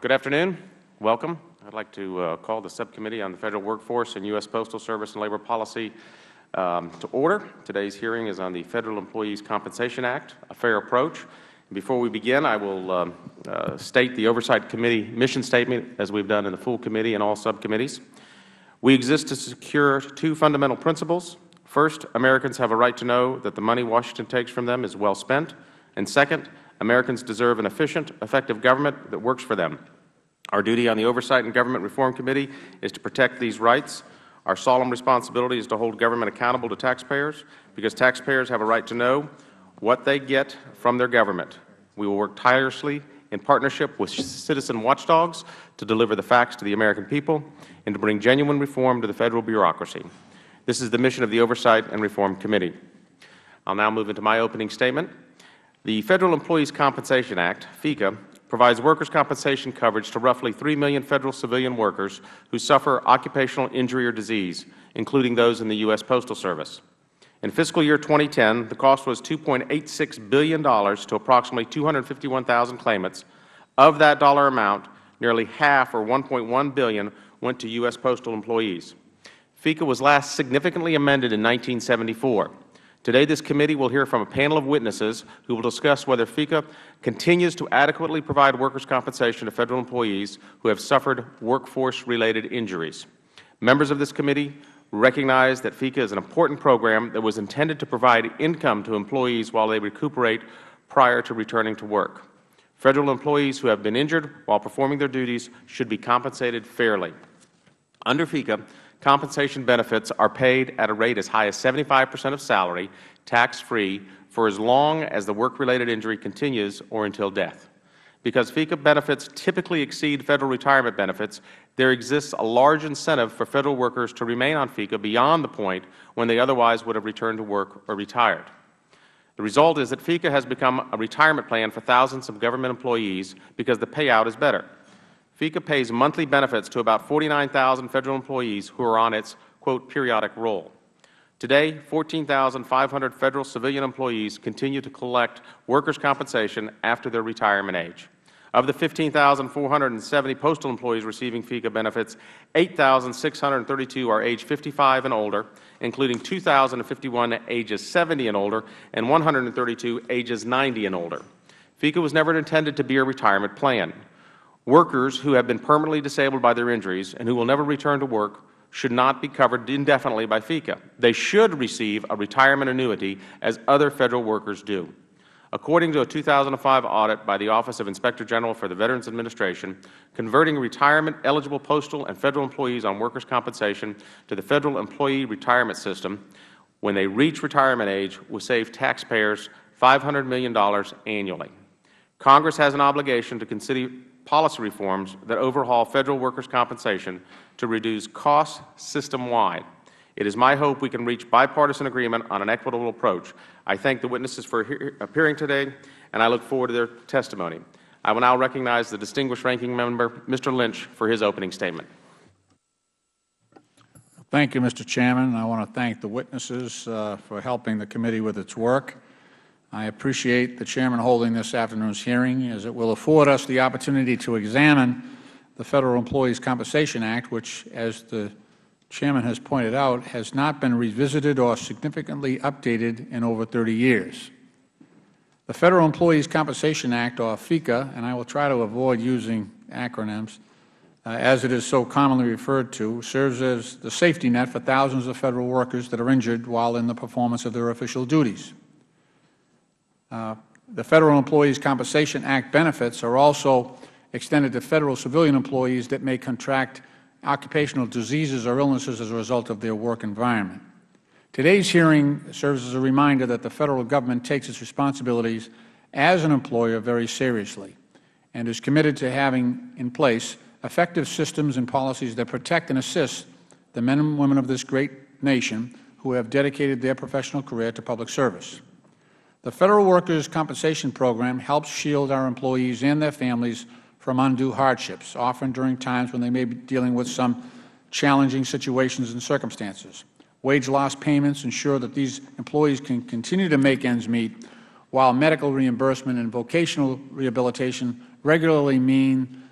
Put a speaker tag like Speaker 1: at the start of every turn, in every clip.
Speaker 1: Good afternoon. Welcome. I would like to uh, call the Subcommittee on the Federal Workforce and U.S. Postal Service and Labor Policy um, to order. Today's hearing is on the Federal Employees Compensation Act, a fair approach. Before we begin, I will um, uh, state the Oversight Committee mission statement, as we have done in the full committee and all subcommittees. We exist to secure two fundamental principles. First, Americans have a right to know that the money Washington takes from them is well spent. And second, Americans deserve an efficient, effective government that works for them. Our duty on the Oversight and Government Reform Committee is to protect these rights. Our solemn responsibility is to hold government accountable to taxpayers, because taxpayers have a right to know what they get from their government. We will work tirelessly in partnership with citizen watchdogs to deliver the facts to the American people and to bring genuine reform to the Federal bureaucracy. This is the mission of the Oversight and Reform Committee. I will now move into my opening statement. The Federal Employees Compensation Act, FECA, provides workers' compensation coverage to roughly 3 million Federal civilian workers who suffer occupational injury or disease, including those in the U.S. Postal Service. In fiscal year 2010, the cost was $2.86 billion to approximately 251,000 claimants. Of that dollar amount, nearly half, or $1.1 billion, went to U.S. postal employees. FECA was last significantly amended in 1974. Today, this committee will hear from a panel of witnesses who will discuss whether FECA continues to adequately provide workers' compensation to Federal employees who have suffered workforce-related injuries. Members of this committee recognize that FECA is an important program that was intended to provide income to employees while they recuperate prior to returning to work. Federal employees who have been injured while performing their duties should be compensated fairly. Under FECA, compensation benefits are paid at a rate as high as 75 percent of salary, tax-free, for as long as the work-related injury continues or until death. Because FECA benefits typically exceed Federal retirement benefits, there exists a large incentive for Federal workers to remain on FECA beyond the point when they otherwise would have returned to work or retired. The result is that FECA has become a retirement plan for thousands of Government employees because the payout is better. FECA pays monthly benefits to about 49,000 Federal employees who are on its, quote, periodic roll. Today, 14,500 Federal civilian employees continue to collect workers' compensation after their retirement age. Of the 15,470 postal employees receiving FECA benefits, 8,632 are age 55 and older, including 2,051 ages 70 and older and 132 ages 90 and older. FECA was never intended to be a retirement plan. Workers who have been permanently disabled by their injuries and who will never return to work should not be covered indefinitely by FECA. They should receive a retirement annuity as other Federal workers do. According to a 2005 audit by the Office of Inspector General for the Veterans Administration, converting retirement-eligible postal and Federal employees on workers' compensation to the Federal Employee Retirement System when they reach retirement age will save taxpayers $500 million annually. Congress has an obligation to consider policy reforms that overhaul Federal workers' compensation to reduce costs system-wide. It is my hope we can reach bipartisan agreement on an equitable approach. I thank the witnesses for appearing today, and I look forward to their testimony. I will now recognize the distinguished ranking member, Mr. Lynch, for his opening statement.
Speaker 2: Thank you, Mr. Chairman. I want to thank the witnesses uh, for helping the committee with its work. I appreciate the Chairman holding this afternoon's hearing, as it will afford us the opportunity to examine the Federal Employees Compensation Act, which, as the Chairman has pointed out, has not been revisited or significantly updated in over 30 years. The Federal Employees Compensation Act, or FECA, and I will try to avoid using acronyms, uh, as it is so commonly referred to, serves as the safety net for thousands of Federal workers that are injured while in the performance of their official duties. Uh, the Federal Employees Compensation Act benefits are also extended to Federal civilian employees that may contract occupational diseases or illnesses as a result of their work environment. Today's hearing serves as a reminder that the Federal Government takes its responsibilities as an employer very seriously and is committed to having in place effective systems and policies that protect and assist the men and women of this great nation who have dedicated their professional career to public service. The Federal Workers' Compensation Program helps shield our employees and their families from undue hardships, often during times when they may be dealing with some challenging situations and circumstances. Wage loss payments ensure that these employees can continue to make ends meet, while medical reimbursement and vocational rehabilitation regularly mean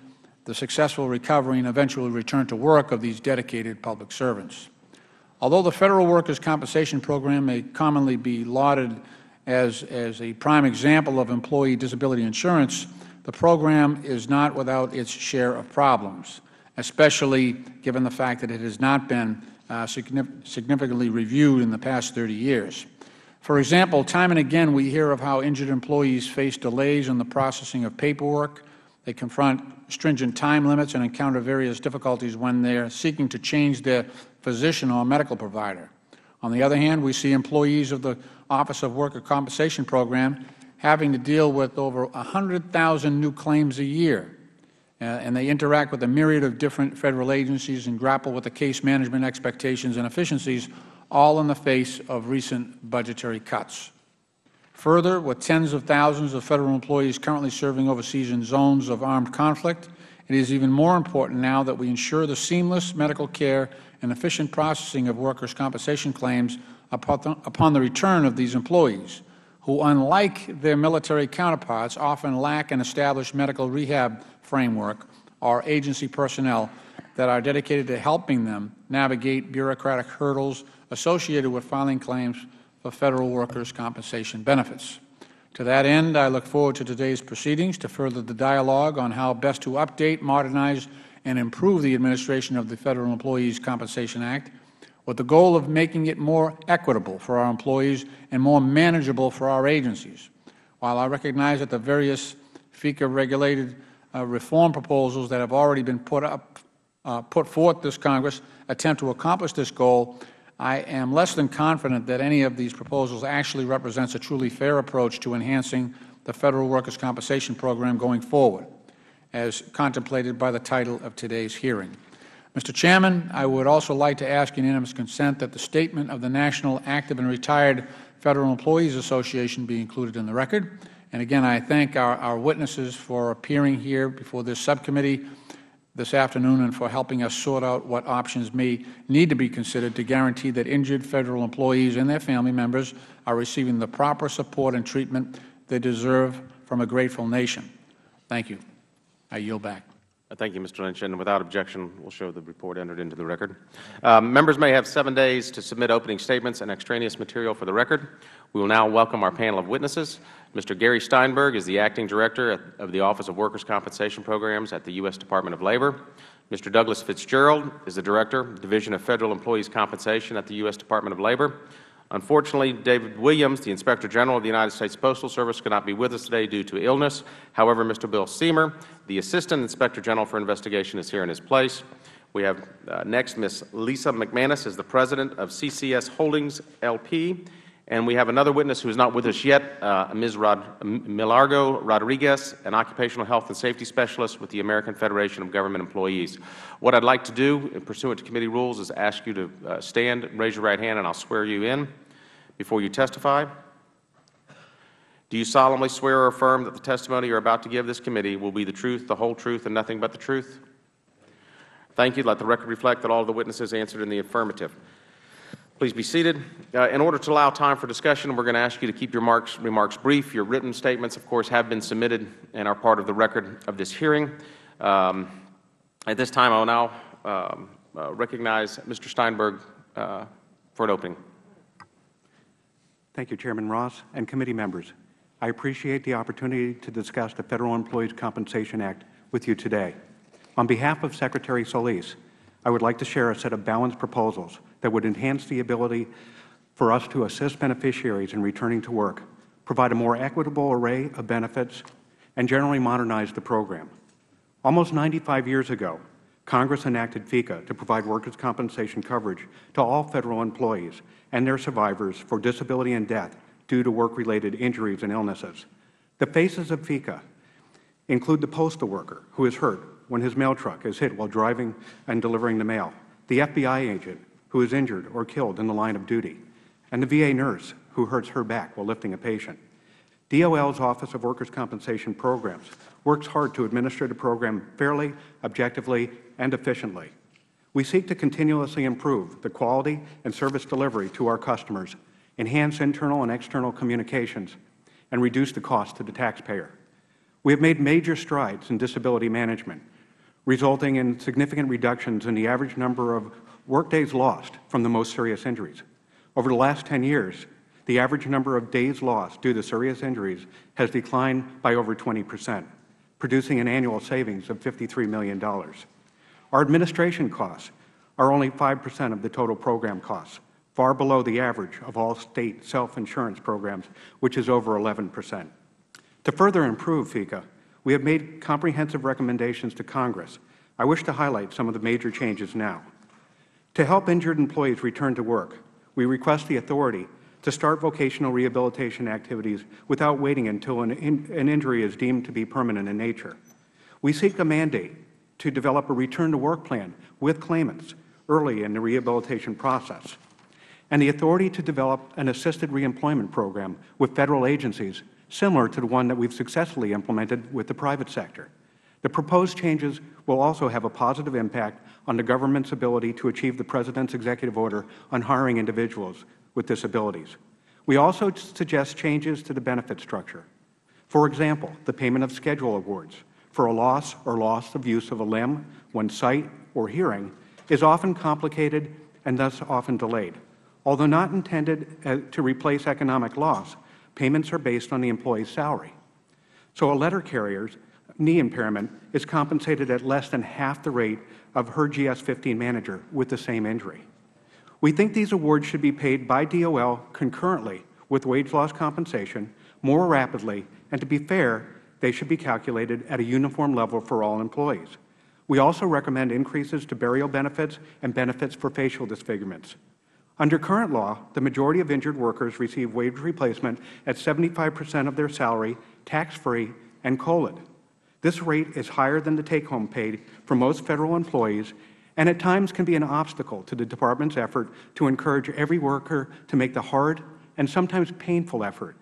Speaker 2: the successful recovery and eventual return to work of these dedicated public servants. Although the Federal Workers' Compensation Program may commonly be lauded as, as a prime example of employee disability insurance, the program is not without its share of problems, especially given the fact that it has not been uh, significantly reviewed in the past 30 years. For example, time and again we hear of how injured employees face delays in the processing of paperwork, they confront stringent time limits and encounter various difficulties when they are seeking to change their physician or medical provider. On the other hand, we see employees of the Office of Worker Compensation Program having to deal with over 100,000 new claims a year, uh, and they interact with a myriad of different Federal agencies and grapple with the case management expectations and efficiencies, all in the face of recent budgetary cuts. Further, with tens of thousands of Federal employees currently serving overseas in zones of armed conflict, it is even more important now that we ensure the seamless medical care and efficient processing of workers' compensation claims upon the return of these employees, who, unlike their military counterparts, often lack an established medical rehab framework or agency personnel that are dedicated to helping them navigate bureaucratic hurdles associated with filing claims for Federal workers' compensation benefits. To that end, I look forward to today's proceedings to further the dialogue on how best to update, modernize, and improve the administration of the Federal Employees Compensation Act with the goal of making it more equitable for our employees and more manageable for our agencies. While I recognize that the various FECA-regulated uh, reform proposals that have already been put, up, uh, put forth this Congress attempt to accomplish this goal, I am less than confident that any of these proposals actually represents a truly fair approach to enhancing the Federal Workers' Compensation Program going forward, as contemplated by the title of today's hearing. Mr. Chairman, I would also like to ask unanimous consent that the statement of the National Active and Retired Federal Employees Association be included in the record. And again, I thank our, our witnesses for appearing here before this subcommittee this afternoon and for helping us sort out what options may need to be considered to guarantee that injured Federal employees and their family members are receiving the proper support and treatment they deserve from a grateful nation. Thank you. I yield back.
Speaker 1: Uh, thank you, Mr. Lynch. And without objection, we'll show the report entered into the record. Um, members may have seven days to submit opening statements and extraneous material for the record. We will now welcome our panel of witnesses. Mr. Gary Steinberg is the Acting Director of the Office of Workers' Compensation Programs at the U.S. Department of Labor. Mr. Douglas Fitzgerald is the Director, Division of Federal Employees Compensation at the U.S. Department of Labor. Unfortunately, David Williams, the Inspector General of the United States Postal Service, could not be with us today due to illness. However, Mr. Bill Siemer, the Assistant Inspector General for Investigation, is here in his place. We have uh, next Ms. Lisa McManus is the President of CCS Holdings, LP. And we have another witness who is not with us yet, uh, Ms. Rod Milagro Rodriguez, an occupational health and safety specialist with the American Federation of Government Employees. What I would like to do, pursuant to committee rules, is ask you to uh, stand, raise your right hand, and I will swear you in before you testify. Do you solemnly swear or affirm that the testimony you are about to give this committee will be the truth, the whole truth, and nothing but the truth? Thank you. Let the record reflect that all of the witnesses answered in the affirmative. Please be seated. Uh, in order to allow time for discussion, we are going to ask you to keep your marks, remarks brief. Your written statements, of course, have been submitted and are part of the record of this hearing. Um, at this time, I will now um, uh, recognize Mr. Steinberg uh, for an opening.
Speaker 3: Thank you, Chairman Ross and committee members. I appreciate the opportunity to discuss the Federal Employees Compensation Act with you today. On behalf of Secretary Solis, I would like to share a set of balanced proposals that would enhance the ability for us to assist beneficiaries in returning to work, provide a more equitable array of benefits, and generally modernize the program. Almost 95 years ago, Congress enacted FECA to provide workers' compensation coverage to all Federal employees and their survivors for disability and death due to work-related injuries and illnesses. The faces of FECA include the postal worker who is hurt when his mail truck is hit while driving and delivering the mail, the FBI agent who is injured or killed in the line of duty, and the VA nurse who hurts her back while lifting a patient. DOL's Office of Workers' Compensation Programs works hard to administer the program fairly, objectively, and efficiently. We seek to continuously improve the quality and service delivery to our customers, enhance internal and external communications, and reduce the cost to the taxpayer. We have made major strides in disability management, resulting in significant reductions in the average number of workdays lost from the most serious injuries. Over the last 10 years, the average number of days lost due to serious injuries has declined by over 20 percent, producing an annual savings of $53 million. Our administration costs are only 5 percent of the total program costs, far below the average of all State self-insurance programs, which is over 11 percent. To further improve FECA, we have made comprehensive recommendations to Congress. I wish to highlight some of the major changes now. To help injured employees return to work, we request the authority to start vocational rehabilitation activities without waiting until an, in, an injury is deemed to be permanent in nature. We seek a mandate to develop a return-to-work plan with claimants early in the rehabilitation process, and the authority to develop an assisted reemployment program with Federal agencies similar to the one that we have successfully implemented with the private sector. The proposed changes will also have a positive impact on the government's ability to achieve the President's executive order on hiring individuals with disabilities. We also suggest changes to the benefit structure. For example, the payment of schedule awards for a loss or loss of use of a limb, one sight, or hearing is often complicated and thus often delayed. Although not intended uh, to replace economic loss, payments are based on the employee's salary. So a letter carrier's knee impairment is compensated at less than half the rate of her GS-15 manager with the same injury. We think these awards should be paid by DOL concurrently with wage loss compensation more rapidly, and to be fair, they should be calculated at a uniform level for all employees. We also recommend increases to burial benefits and benefits for facial disfigurements. Under current law, the majority of injured workers receive wage replacement at 75 percent of their salary, tax-free, and COLAD. This rate is higher than the take-home pay for most Federal employees and at times can be an obstacle to the Department's effort to encourage every worker to make the hard and sometimes painful effort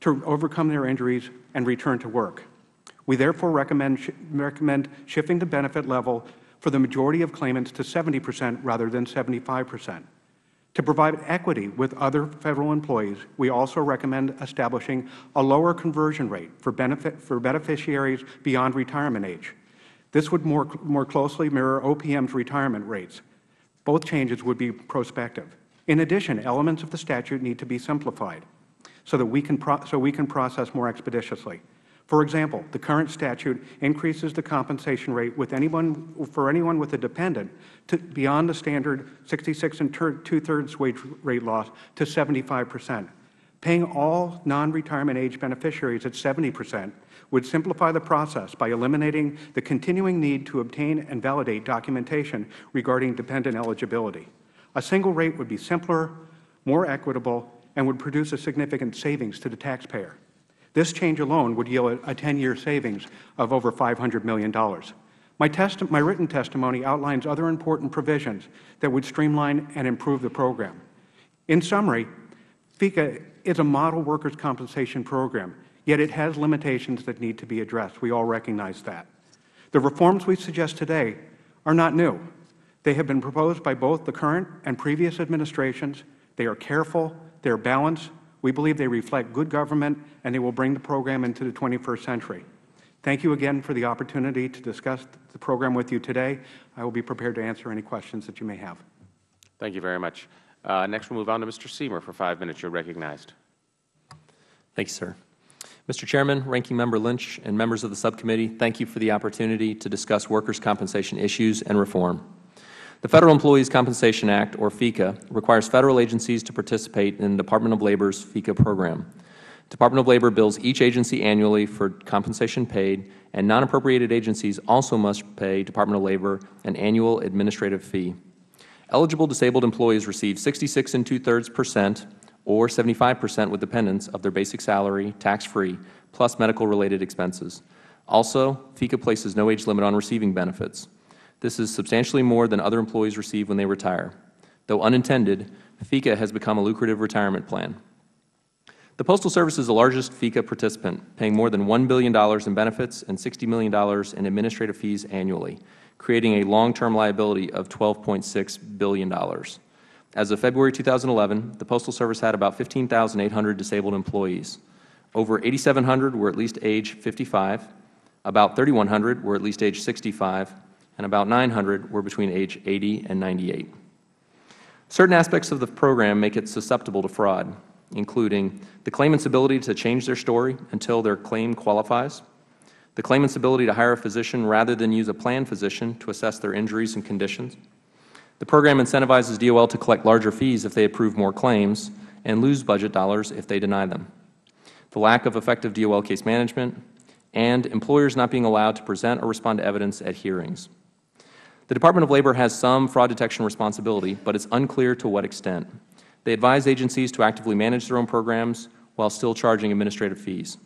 Speaker 3: to overcome their injuries and return to work. We therefore recommend, sh recommend shifting the benefit level for the majority of claimants to 70 percent rather than 75 percent. To provide equity with other Federal employees, we also recommend establishing a lower conversion rate for, benefit, for beneficiaries beyond retirement age. This would more, more closely mirror OPM's retirement rates. Both changes would be prospective. In addition, elements of the statute need to be simplified so that we can, so we can process more expeditiously. For example, the current statute increases the compensation rate with anyone, for anyone with a dependent to beyond the standard 66 and two-thirds wage rate loss to 75 percent. Paying all non-retirement age beneficiaries at 70 percent would simplify the process by eliminating the continuing need to obtain and validate documentation regarding dependent eligibility. A single rate would be simpler, more equitable, and would produce a significant savings to the taxpayer. This change alone would yield a 10-year savings of over $500 million. My, my written testimony outlines other important provisions that would streamline and improve the program. In summary, FECA is a model workers' compensation program, yet it has limitations that need to be addressed. We all recognize that. The reforms we suggest today are not new. They have been proposed by both the current and previous administrations. They are careful, they are balanced, we believe they reflect good government, and they will bring the program into the 21st century. Thank you again for the opportunity to discuss the program with you today. I will be prepared to answer any questions that you may have.
Speaker 1: Thank you very much. Uh, next, we'll move on to Mr. Siemer for five minutes. You're recognized.
Speaker 4: Thank you, sir. Mr. Chairman, Ranking Member Lynch, and members of the subcommittee, thank you for the opportunity to discuss workers' compensation issues and reform. The Federal Employees Compensation Act, or FECA, requires Federal agencies to participate in the Department of Labor's FECA program. Department of Labor bills each agency annually for compensation paid, and non-appropriated agencies also must pay Department of Labor an annual administrative fee. Eligible disabled employees receive 66 and two-thirds percent or 75 percent with dependents of their basic salary, tax-free, plus medical-related expenses. Also, FECA places no age limit on receiving benefits. This is substantially more than other employees receive when they retire. Though unintended, FECA has become a lucrative retirement plan. The Postal Service is the largest FECA participant, paying more than $1 billion in benefits and $60 million in administrative fees annually, creating a long-term liability of $12.6 billion. As of February 2011, the Postal Service had about 15,800 disabled employees. Over 8,700 were at least age 55, about 3,100 were at least age 65, and about 900 were between age 80 and 98. Certain aspects of the program make it susceptible to fraud, including the claimant's ability to change their story until their claim qualifies, the claimant's ability to hire a physician rather than use a planned physician to assess their injuries and conditions. The program incentivizes DOL to collect larger fees if they approve more claims and lose budget dollars if they deny them. The lack of effective DOL case management, and employers not being allowed to present or respond to evidence at hearings. The Department of Labor has some fraud detection responsibility, but it is unclear to what extent. They advise agencies to actively manage their own programs while still charging administrative fees.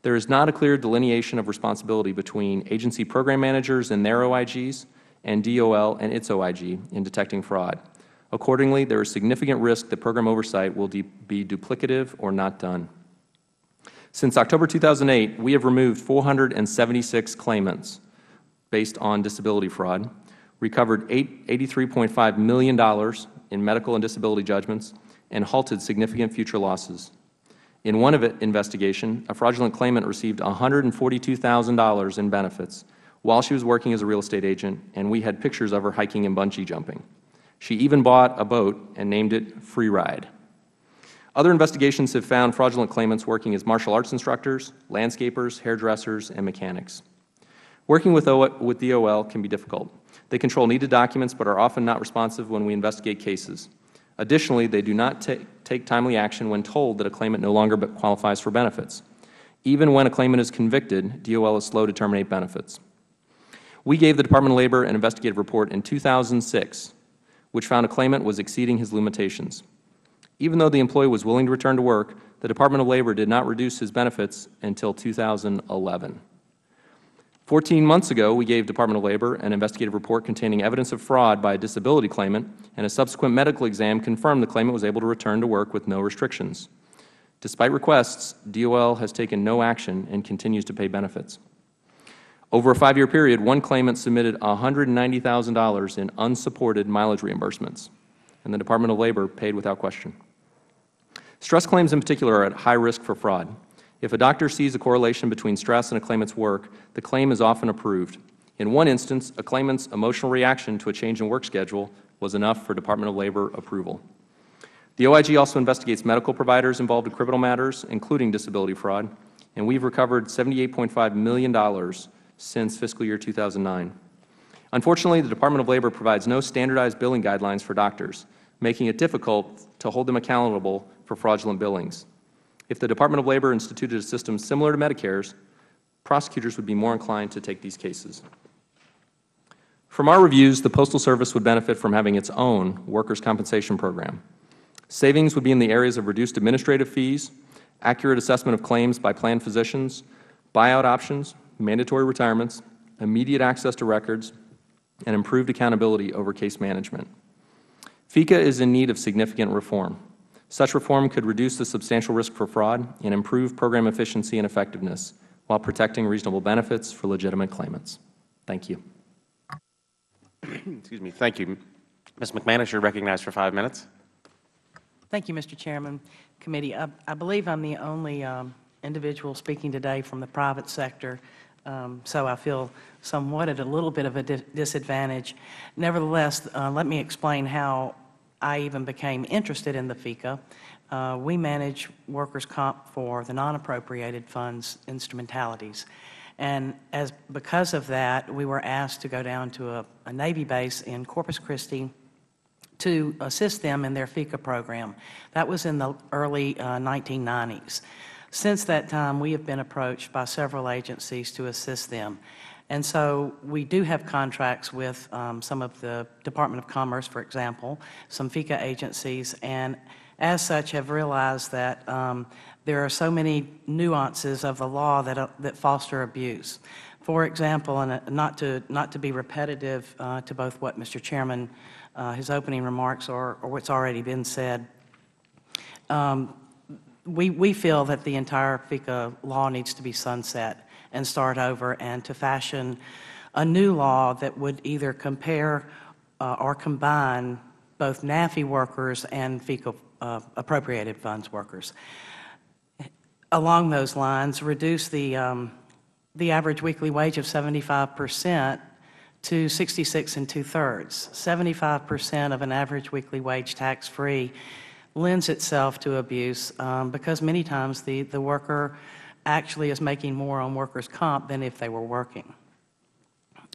Speaker 4: There is not a clear delineation of responsibility between agency program managers and their OIGs and DOL and its OIG in detecting fraud. Accordingly, there is significant risk that program oversight will be duplicative or not done. Since October 2008, we have removed 476 claimants based on disability fraud, recovered $83.5 million in medical and disability judgments, and halted significant future losses. In one investigation, a fraudulent claimant received $142,000 in benefits while she was working as a real estate agent, and we had pictures of her hiking and bungee jumping. She even bought a boat and named it Free Ride. Other investigations have found fraudulent claimants working as martial arts instructors, landscapers, hairdressers, and mechanics. Working with, with DOL can be difficult. They control needed documents but are often not responsive when we investigate cases. Additionally, they do not take timely action when told that a claimant no longer qualifies for benefits. Even when a claimant is convicted, DOL is slow to terminate benefits. We gave the Department of Labor an investigative report in 2006, which found a claimant was exceeding his limitations. Even though the employee was willing to return to work, the Department of Labor did not reduce his benefits until 2011. Fourteen months ago, we gave Department of Labor an investigative report containing evidence of fraud by a disability claimant, and a subsequent medical exam confirmed the claimant was able to return to work with no restrictions. Despite requests, DOL has taken no action and continues to pay benefits. Over a five-year period, one claimant submitted $190,000 in unsupported mileage reimbursements, and the Department of Labor paid without question. Stress claims in particular are at high risk for fraud. If a doctor sees a correlation between stress and a claimant's work, the claim is often approved. In one instance, a claimant's emotional reaction to a change in work schedule was enough for Department of Labor approval. The OIG also investigates medical providers involved in criminal matters, including disability fraud, and we have recovered $78.5 million since fiscal year 2009. Unfortunately, the Department of Labor provides no standardized billing guidelines for doctors, making it difficult to hold them accountable for fraudulent billings. If the Department of Labor instituted a system similar to Medicare's, prosecutors would be more inclined to take these cases. From our reviews, the Postal Service would benefit from having its own workers' compensation program. Savings would be in the areas of reduced administrative fees, accurate assessment of claims by planned physicians, buyout options, mandatory retirements, immediate access to records, and improved accountability over case management. FECA is in need of significant reform. Such reform could reduce the substantial risk for fraud and improve program efficiency and effectiveness while protecting reasonable benefits for legitimate claimants. Thank you.
Speaker 1: Excuse me. Thank you. Ms. McManus, you're recognized for five minutes.
Speaker 5: Thank you, Mr. Chairman. Committee, I, I believe I'm the only um, individual speaking today from the private sector, um, so I feel somewhat at a little bit of a di disadvantage. Nevertheless, uh, let me explain how I even became interested in the FECA, Uh, we manage workers' comp for the non-appropriated funds instrumentalities. And as because of that, we were asked to go down to a, a Navy base in Corpus Christi to assist them in their FECA program. That was in the early uh, 1990s. Since that time, we have been approached by several agencies to assist them. And so we do have contracts with um, some of the Department of Commerce, for example, some FECA agencies, and as such have realized that um, there are so many nuances of the law that, uh, that foster abuse. For example, and uh, not to, not to be repetitive uh, to both what Mr. Chairman, uh, his opening remarks, or, or what's already been said, um, we, we feel that the entire FECA law needs to be sunset and start over and to fashion a new law that would either compare uh, or combine both NAFI workers and FECA uh, appropriated funds workers. Along those lines, reduce the, um, the average weekly wage of 75 percent to 66 and two-thirds. 75% of an average weekly wage tax-free lends itself to abuse um, because many times the, the worker actually is making more on workers' comp than if they were working.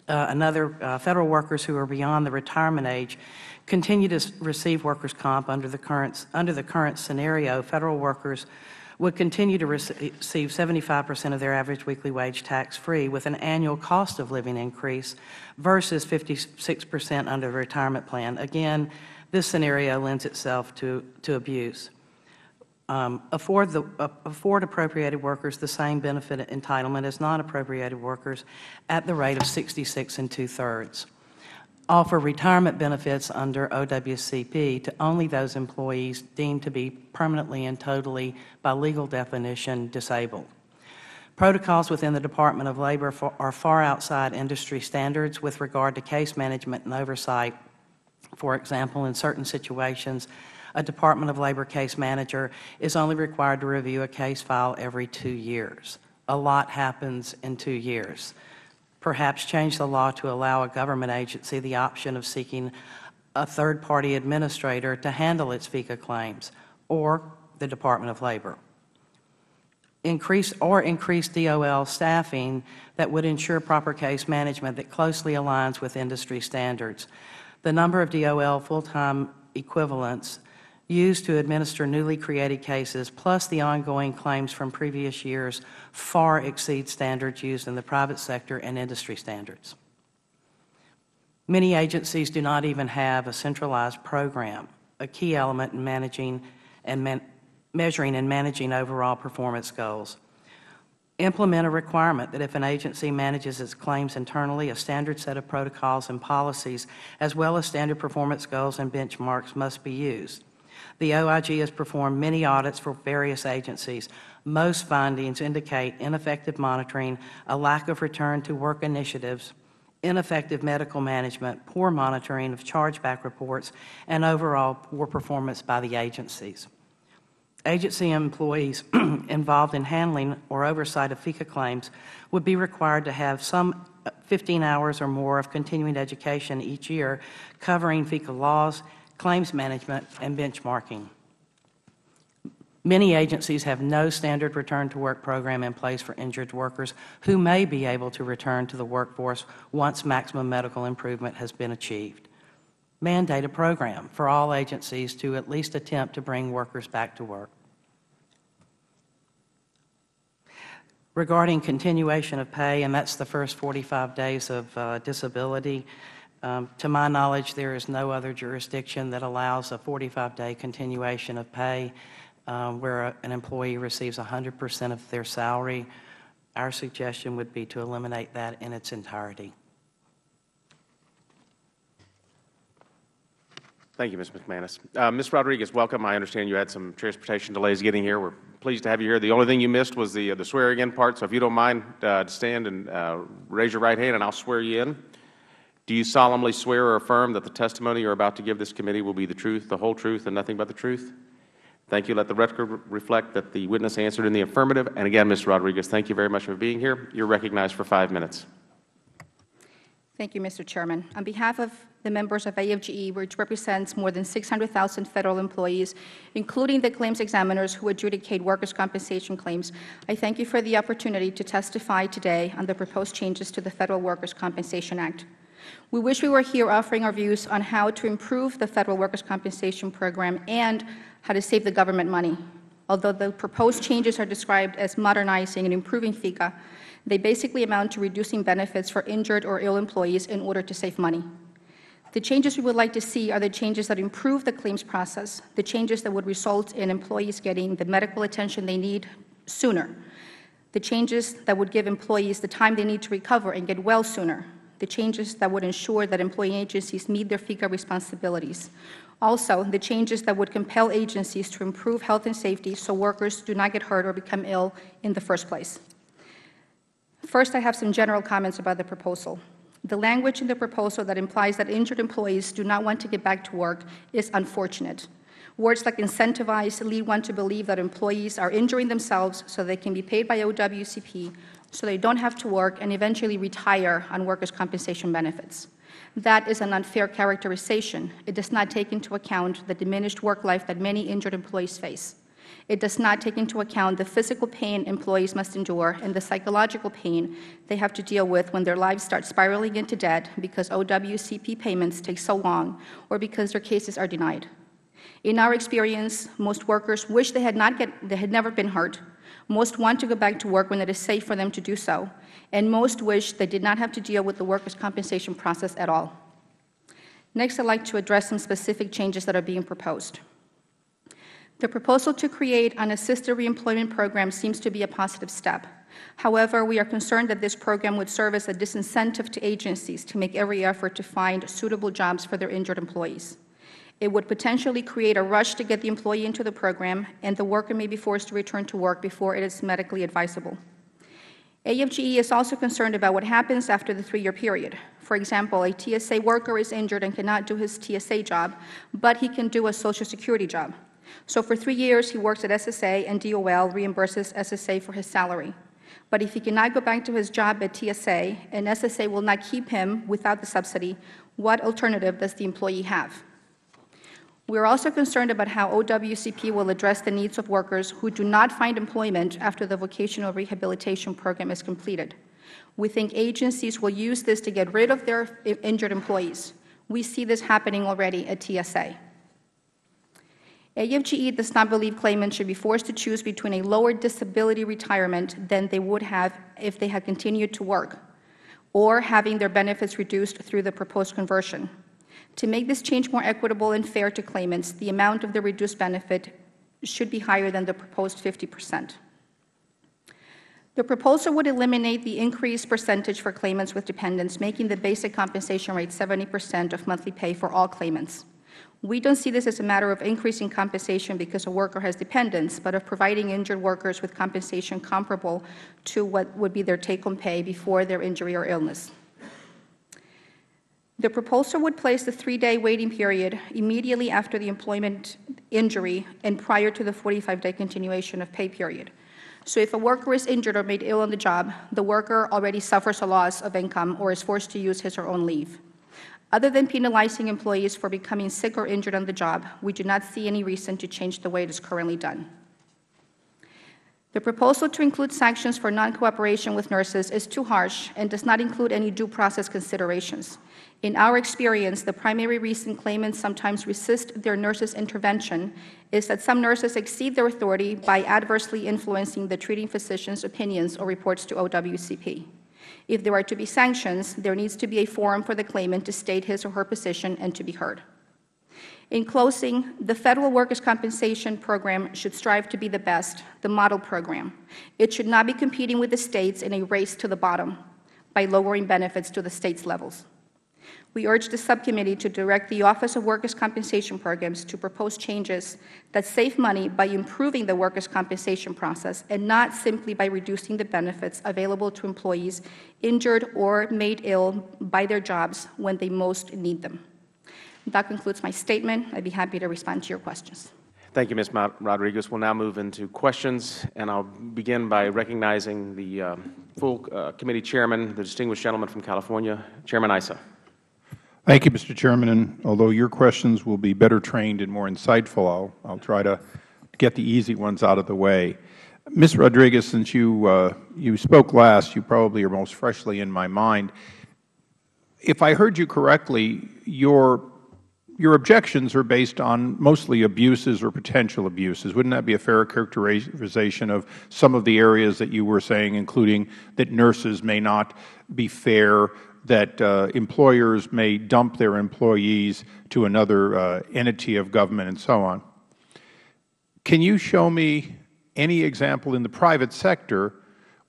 Speaker 5: Uh, Another, uh, federal workers who are beyond the retirement age continue to receive workers' comp under the current, under the current scenario. Federal workers would continue to receive 75% of their average weekly wage tax-free with an annual cost of living increase versus 56% under the retirement plan. Again, this scenario lends itself to, to abuse afford, the, uh, afford appropriated workers the same benefit entitlement as non-appropriated workers at the rate of 66 and two-thirds. Offer retirement benefits under OWCP to only those employees deemed to be permanently and totally, by legal definition, disabled. Protocols within the Department of Labor for- are far outside industry standards with regard to case management and oversight. For example, in certain situations, a Department of Labor case manager is only required to review a case file every two years. A lot happens in two years. Perhaps change the law to allow a government agency the option of seeking a third-party administrator to handle its FECA claims, or the Department of Labor increase or increase DOL staffing that would ensure proper case management that closely aligns with industry standards. The number of DOL full-time equivalents used to administer newly created cases, plus the ongoing claims from previous years, far exceed standards used in the private sector and industry standards. Many agencies do not even have a centralized program, a key element in managing and man- measuring and managing overall performance goals. Implement a requirement that if an agency manages its claims internally, a standard set of protocols and policies, as well as standard performance goals and benchmarks must be used. The OIG has performed many audits for various agencies. Most findings indicate ineffective monitoring, a lack of return to work initiatives, ineffective medical management, poor monitoring of chargeback reports, and overall poor performance by the agencies. Agency employees involved in handling or oversight of FECA claims would be required to have some uh, 15 hours or more of continuing education each year covering FECA laws, claims management, and benchmarking. Many agencies have no standard return to work program in place for injured workers who may be able to return to the workforce once maximum medical improvement has been achieved. Mandate a program for all agencies to at least attempt to bring workers back to work. Regarding continuation of pay, and that's the first 45 days of uh, disability, to my knowledge, there is no other jurisdiction that allows a 45-day continuation of pay um, where an employee receives 100 percent of their salary. Our suggestion would be to eliminate that in its entirety.
Speaker 1: Thank you, Ms. McManus. Uh, Ms. Rodriguez, welcome. I understand you had some transportation delays getting here. We're pleased to have you here. The only thing you missed was the, uh, the swearing-in part, so if you don't mind, uh, stand and uh, raise your right hand, and I'll swear you in. Do you solemnly swear or affirm that the testimony you're about to give this committee will be the truth, the whole truth, and nothing but the truth? Thank you. Let the record reflect that the witness answered in the affirmative. And again, Ms. Rodriguez, thank you very much for being here. You're recognized for five minutes.
Speaker 6: Thank you, Mr. Chairman. On behalf of the members of AFGE, which represents more than 600,000 Federal employees, including the claims examiners who adjudicate workers' compensation claims, I thank you for the opportunity to testify today on the proposed changes to the Federal Workers' Compensation Act. We wish we were here offering our views on how to improve the Federal Workers' Compensation Program and how to save the government money. Although the proposed changes are described as modernizing and improving FECA, they basically amount to reducing benefits for injured or ill employees in order to save money. The changes we would like to see are the changes that improve the claims process, the changes that would result in employees getting the medical attention they need sooner, the changes that would give employees the time they need to recover and get well sooner, the changes that would ensure that employing agencies meet their FECA responsibilities. Also, the changes that would compel agencies to improve health and safety so workers do not get hurt or become ill in the first place. First, I have some general comments about the proposal. The language in the proposal that implies that injured employees do not want to get back to work is unfortunate. Words like incentivize lead one to believe that employees are injuring themselves so they can be paid by OWCP so they don't have to work and eventually retire on workers' compensation benefits. That is an unfair characterization. It does not take into account the diminished work life that many injured employees face. It does not take into account the physical pain employees must endure and the psychological pain they have to deal with when their lives start spiraling into debt because OWCP payments take so long or because their cases are denied. In our experience, most workers wish they had, not get, they had never been hurt. Most want to go back to work when it is safe for them to do so. And most wish they did not have to deal with the workers' compensation process at all. Next, I'd like to address some specific changes that are being proposed. The proposal to create an assisted reemployment program seems to be a positive step. However, we are concerned that this program would serve as a disincentive to agencies to make every effort to find suitable jobs for their injured employees. It would potentially create a rush to get the employee into the program, and the worker may be forced to return to work before it is medically advisable. AFGE is also concerned about what happens after the three-year period. For example, a TSA worker is injured and cannot do his TSA job, but he can do a Social Security job. So for three years, he works at SSA, and DOL reimburses SSA for his salary. But if he cannot go back to his job at TSA, and SSA will not keep him without the subsidy, what alternative does the employee have? We are also concerned about how OWCP will address the needs of workers who do not find employment after the vocational rehabilitation program is completed. We think agencies will use this to get rid of their injured employees. We see this happening already at TSA. AFGE does not believe claimants should be forced to choose between a lower disability retirement than they would have if they had continued to work, or having their benefits reduced through the proposed conversion. To make this change more equitable and fair to claimants, the amount of the reduced benefit should be higher than the proposed 50 percent. The proposal would eliminate the increased percentage for claimants with dependents, making the basic compensation rate 70 percent of monthly pay for all claimants. We don't see this as a matter of increasing compensation because a worker has dependents, but of providing injured workers with compensation comparable to what would be their take-home pay before their injury or illness. The proposal would place the three-day waiting period immediately after the employment injury and prior to the 45-day continuation of pay period. So if a worker is injured or made ill on the job, the worker already suffers a loss of income or is forced to use his or her own leave. Other than penalizing employees for becoming sick or injured on the job, we do not see any reason to change the way it is currently done. The proposal to include sanctions for non-cooperation with nurses is too harsh and does not include any due process considerations. In our experience, the primary reason claimants sometimes resist their nurse's intervention is that some nurses exceed their authority by adversely influencing the treating physician's opinions or reports to OWCP. If there are to be sanctions, there needs to be a forum for the claimant to state his or her position and to be heard. In closing, the Federal Workers' Compensation Program should strive to be the best, the model program. It should not be competing with the States in a race to the bottom by lowering benefits to the States' levels. We urge the subcommittee to direct the Office of Workers' Compensation Programs to propose changes that save money by improving the workers' compensation process and not simply by reducing the benefits available to employees injured or made ill by their jobs when they most need them. That concludes my statement. I'd be happy to respond to your questions.
Speaker 1: Thank you, Ms. Rodriguez. We'll now move into questions, and I'll begin by recognizing the uh, full uh, committee chairman, the distinguished gentleman from California, Chairman Issa.
Speaker 7: Thank you, Mr. Chairman. And although your questions will be better trained and more insightful, I'll, I'll try to get the easy ones out of the way. Ms. Rodriguez, since you, uh, you spoke last, you probably are most freshly in my mind. If I heard you correctly, your your objections are based on mostly abuses or potential abuses. Wouldn't that be a fair characterization of some of the areas that you were saying, including that nurses may not be fair, that uh, employers may dump their employees to another uh, entity of government, and so on? Can you show me any example in the private sector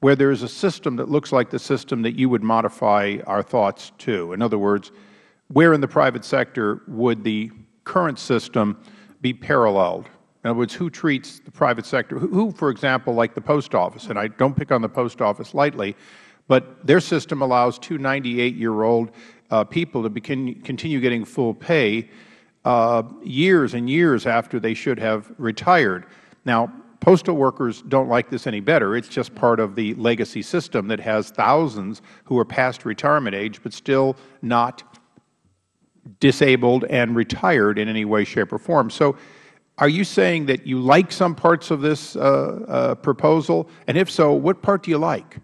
Speaker 7: where there is a system that looks like the system that you would modify our thoughts to? In other words, where in the private sector would the current system be paralleled? In other words, who treats the private sector? Who, for example, like the Post Office, and I don't pick on the Post Office lightly, but their system allows two 98-year-old uh, people to begin, continue getting full pay uh, years and years after they should have retired. Now, Postal workers don't like this any better. It's just part of the legacy system that has thousands who are past retirement age but still not disabled and retired in any way, shape, or form. So are you saying that you like some parts of this uh, uh, proposal? And if so, what part do you like?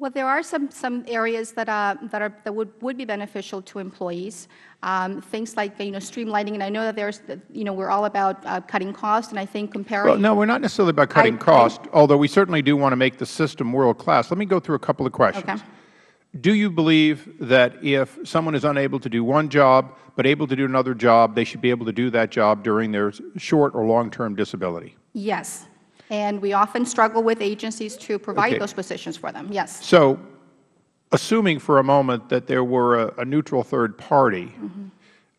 Speaker 6: Well, there are some, some areas that, uh, that, are, that would, would be beneficial to employees. Um, things like, you know, streamlining, and I know that there's, you know, we're all about uh, cutting costs, and I think comparing.
Speaker 7: Well, no, we're not necessarily about cutting
Speaker 6: I-
Speaker 7: although we certainly do want to make the system world-class. Let me go through a couple of questions.
Speaker 6: Okay.
Speaker 7: Do you believe that if someone is unable to do one job but able to do another job, they should be able to do that job during their short or long-term disability?
Speaker 6: Yes. And we often struggle with agencies to provide
Speaker 7: Okay.
Speaker 6: those positions for them, yes.
Speaker 7: So, assuming for a moment that there were a, a neutral third party,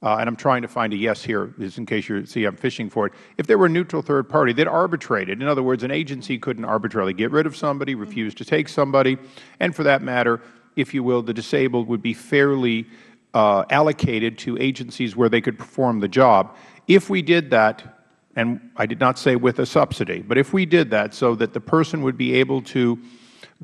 Speaker 7: uh, and I'm trying to find a yes here, just in case you see I'm fishing for it. If there were a neutral third party that arbitrated, in other words, an agency couldn't arbitrarily get rid of somebody, refuse to take somebody, and for that matter, if you will, the disabled would be fairly uh, allocated to agencies where they could perform the job. If we did that, and I did not say with a subsidy, but if we did that so that the person would be able to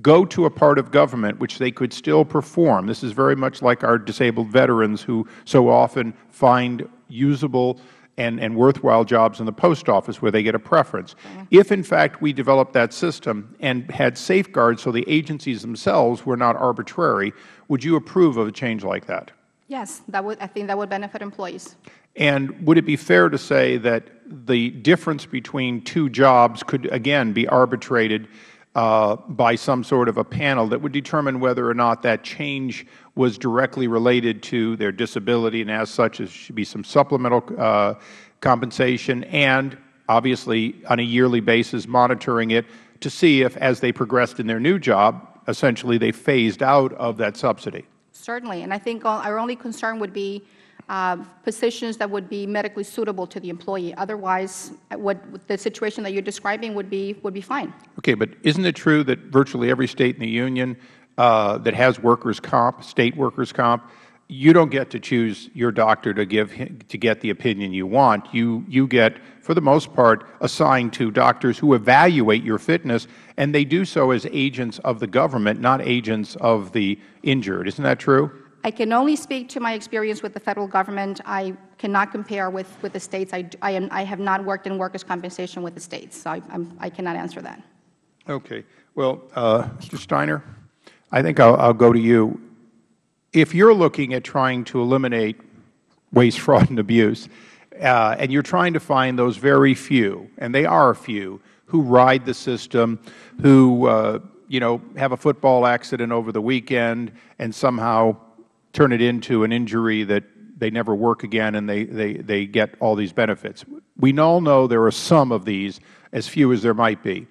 Speaker 7: go to a part of government which they could still perform. This is very much like our disabled veterans who so often find usable and, and worthwhile jobs in the post office where they get a preference. Mm-hmm. If, in fact, we developed that system and had safeguards so the agencies themselves were not arbitrary, would you approve of a change like that?
Speaker 6: Yes, that would, I think that would benefit employees.
Speaker 7: And would it be fair to say that the difference between two jobs could, again, be arbitrated uh, by some sort of a panel that would determine whether or not that change was directly related to their disability, and as such, there should be some supplemental uh, compensation, and obviously, on a yearly basis, monitoring it to see if, as they progressed in their new job, essentially they phased out of that subsidy?
Speaker 6: Certainly, and I think our only concern would be uh, positions that would be medically suitable to the employee. Otherwise, what the situation that you're describing would be, would be fine.
Speaker 7: Okay, but isn't it true that virtually every state in the union uh, that has workers' comp, state workers' comp, you don't get to choose your doctor to give to get the opinion you want. You you get, for the most part, assigned to doctors who evaluate your fitness, and they do so as agents of the government, not agents of the injured. Isn't that true?
Speaker 6: I can only speak to my experience with the Federal Government. I cannot compare with, with the States. I, I am, I have not worked in workers' compensation with the States, so I, I cannot answer that.
Speaker 7: Okay. Well, uh, Mr. Steiner, I think I'll, I'll go to you. If you're looking at trying to eliminate waste, fraud, and abuse, uh, and you're trying to find those very few, and they are a few, who ride the system, who, uh, you know, have a football accident over the weekend and somehow turn it into an injury that they never work again and they, they, they get all these benefits. We all know there are some of these, as few as there might be.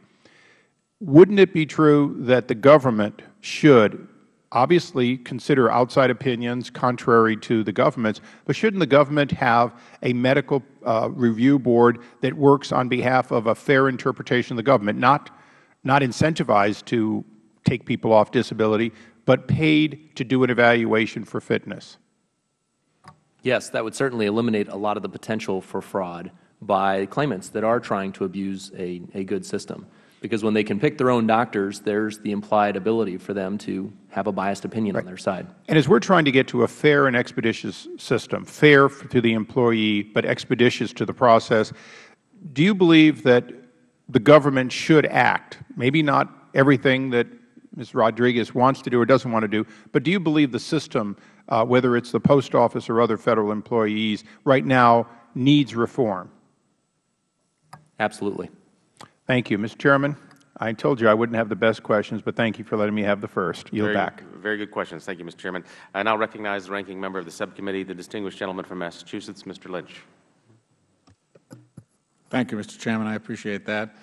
Speaker 7: Wouldn't it be true that the government should obviously consider outside opinions contrary to the government's, but shouldn't the government have a medical uh, review board that works on behalf of a fair interpretation of the government, not, not incentivized to take people off disability, but paid to do an evaluation for fitness?
Speaker 4: Yes, that would certainly eliminate a lot of the potential for fraud by claimants that are trying to abuse a, a good system. Because when they can pick their own doctors, there's the implied ability for them to have a biased opinion on their side.
Speaker 7: And as we're trying to get to a fair and expeditious system, fair to the employee but expeditious to the process, do you believe that the government should act, maybe not everything that Ms. Rodriguez wants to do or doesn't want to do, but do you believe the system, uh, whether it's the post office or other Federal employees, right now needs reform?
Speaker 4: Absolutely.
Speaker 7: Thank you. Mr. Chairman, I told you I wouldn't have the best questions, but thank you for letting me have the first. Yield
Speaker 1: Very-
Speaker 7: back.
Speaker 1: Very good questions. Thank you, Mr. Chairman. I now recognize the ranking member of the subcommittee, the distinguished gentleman from Massachusetts, Mr. Lynch.
Speaker 2: Thank you, Mr. Chairman. I appreciate that.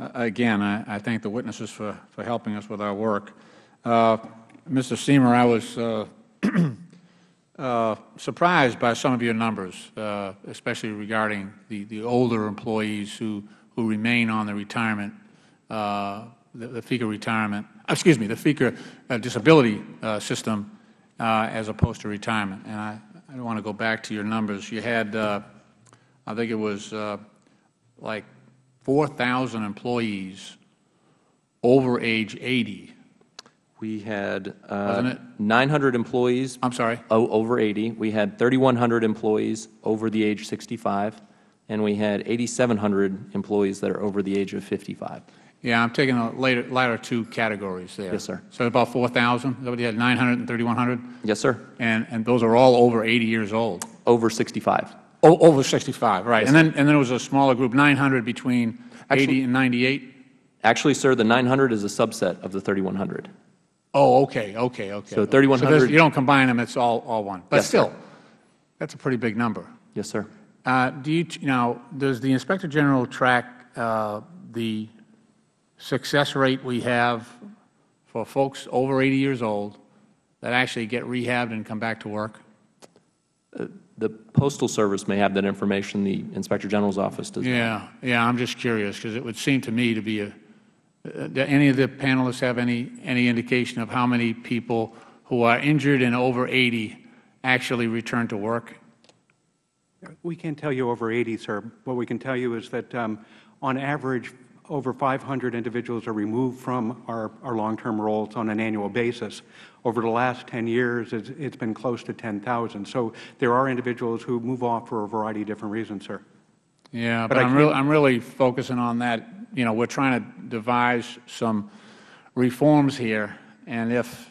Speaker 2: Uh, Again, I I thank the witnesses for for helping us with our work. Uh, Mr. Siemer, I was uh, surprised by some of your numbers, especially regarding the the older employees who who remain on the retirement, the the FECA retirement, excuse me, the FECA uh, disability uh, system uh, as opposed to retirement. And I I want to go back to your numbers. You had, I think it was like 4,000 employees over age 80.
Speaker 4: We had
Speaker 2: Wasn't
Speaker 4: uh,
Speaker 2: it?
Speaker 4: 900 employees
Speaker 2: I'm sorry?
Speaker 4: over 80. We had 3,100 employees over the age 65, and we had 8,700 employees that are over the age of 55.
Speaker 2: Yeah, I'm taking the later, latter two categories there.
Speaker 4: Yes, sir.
Speaker 2: So about 4,000, is that what you had, 900 and 3,100?
Speaker 4: Yes, sir.
Speaker 2: And, and those are all over 80 years old?
Speaker 4: Over 65.
Speaker 2: Oh, over 65, right. And then, and then there was a smaller group, 900 between 80 and 98?
Speaker 4: Actually, sir, the 900 is a subset of the 3,100.
Speaker 2: Oh, okay, okay, okay.
Speaker 4: So 3,100
Speaker 2: there's- you don't combine them, it's all, all one. But
Speaker 4: Yes, sir.
Speaker 2: still, that's a pretty big number.
Speaker 4: Yes, sir.
Speaker 2: Uh, Do you, now, does the Inspector General track uh, the success rate we have for folks over 80 years old that actually get rehabbed and come back to work?
Speaker 4: The Postal Service may have that information. The Inspector General's office does not.
Speaker 2: Yeah, yeah, I'm just curious, because it would seem to me to be a, uh, do any of the panelists have any, any indication of how many people who are injured and over 80 actually return to work?
Speaker 3: We can't tell you over 80, sir. What we can tell you is that, um, on average, over 500 individuals are removed from our, our long-term roles on an annual basis. Over the last 10 years, it's, it's been close to 10,000. So there are individuals who move off for a variety of different reasons, sir.
Speaker 2: Yeah,
Speaker 3: But
Speaker 2: but
Speaker 3: I
Speaker 2: I'm really, I'm really focusing on that, you know, we're trying to devise some reforms here, and if,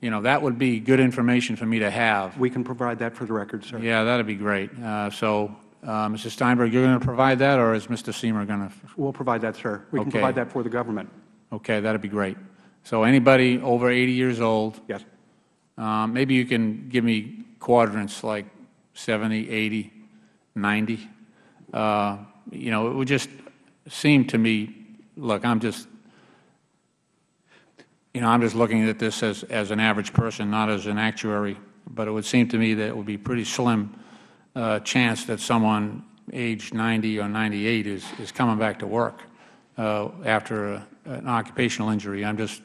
Speaker 2: you know, that would be good information for me to have.
Speaker 3: We can provide that for the record, sir.
Speaker 2: Yeah, that'd be great. Uh, So, Mrs. Steinberg, you're going to provide that, or is Mr. Siemer going to?
Speaker 3: We'll provide that, sir. We can
Speaker 2: Okay.
Speaker 3: provide that for the government.
Speaker 2: Okay, that'd be great. So anybody over 80 years old,
Speaker 3: Yes.
Speaker 2: um, maybe you can give me quadrants like 70, 80, 90. Uh, You know, it would just seem to me, look, I'm just, you know, I'm just looking at this as, as an average person, not as an actuary, but it would seem to me that it would be pretty slim uh, chance that someone age 90 or 98 is, is coming back to work uh, after a, an occupational injury. I'm just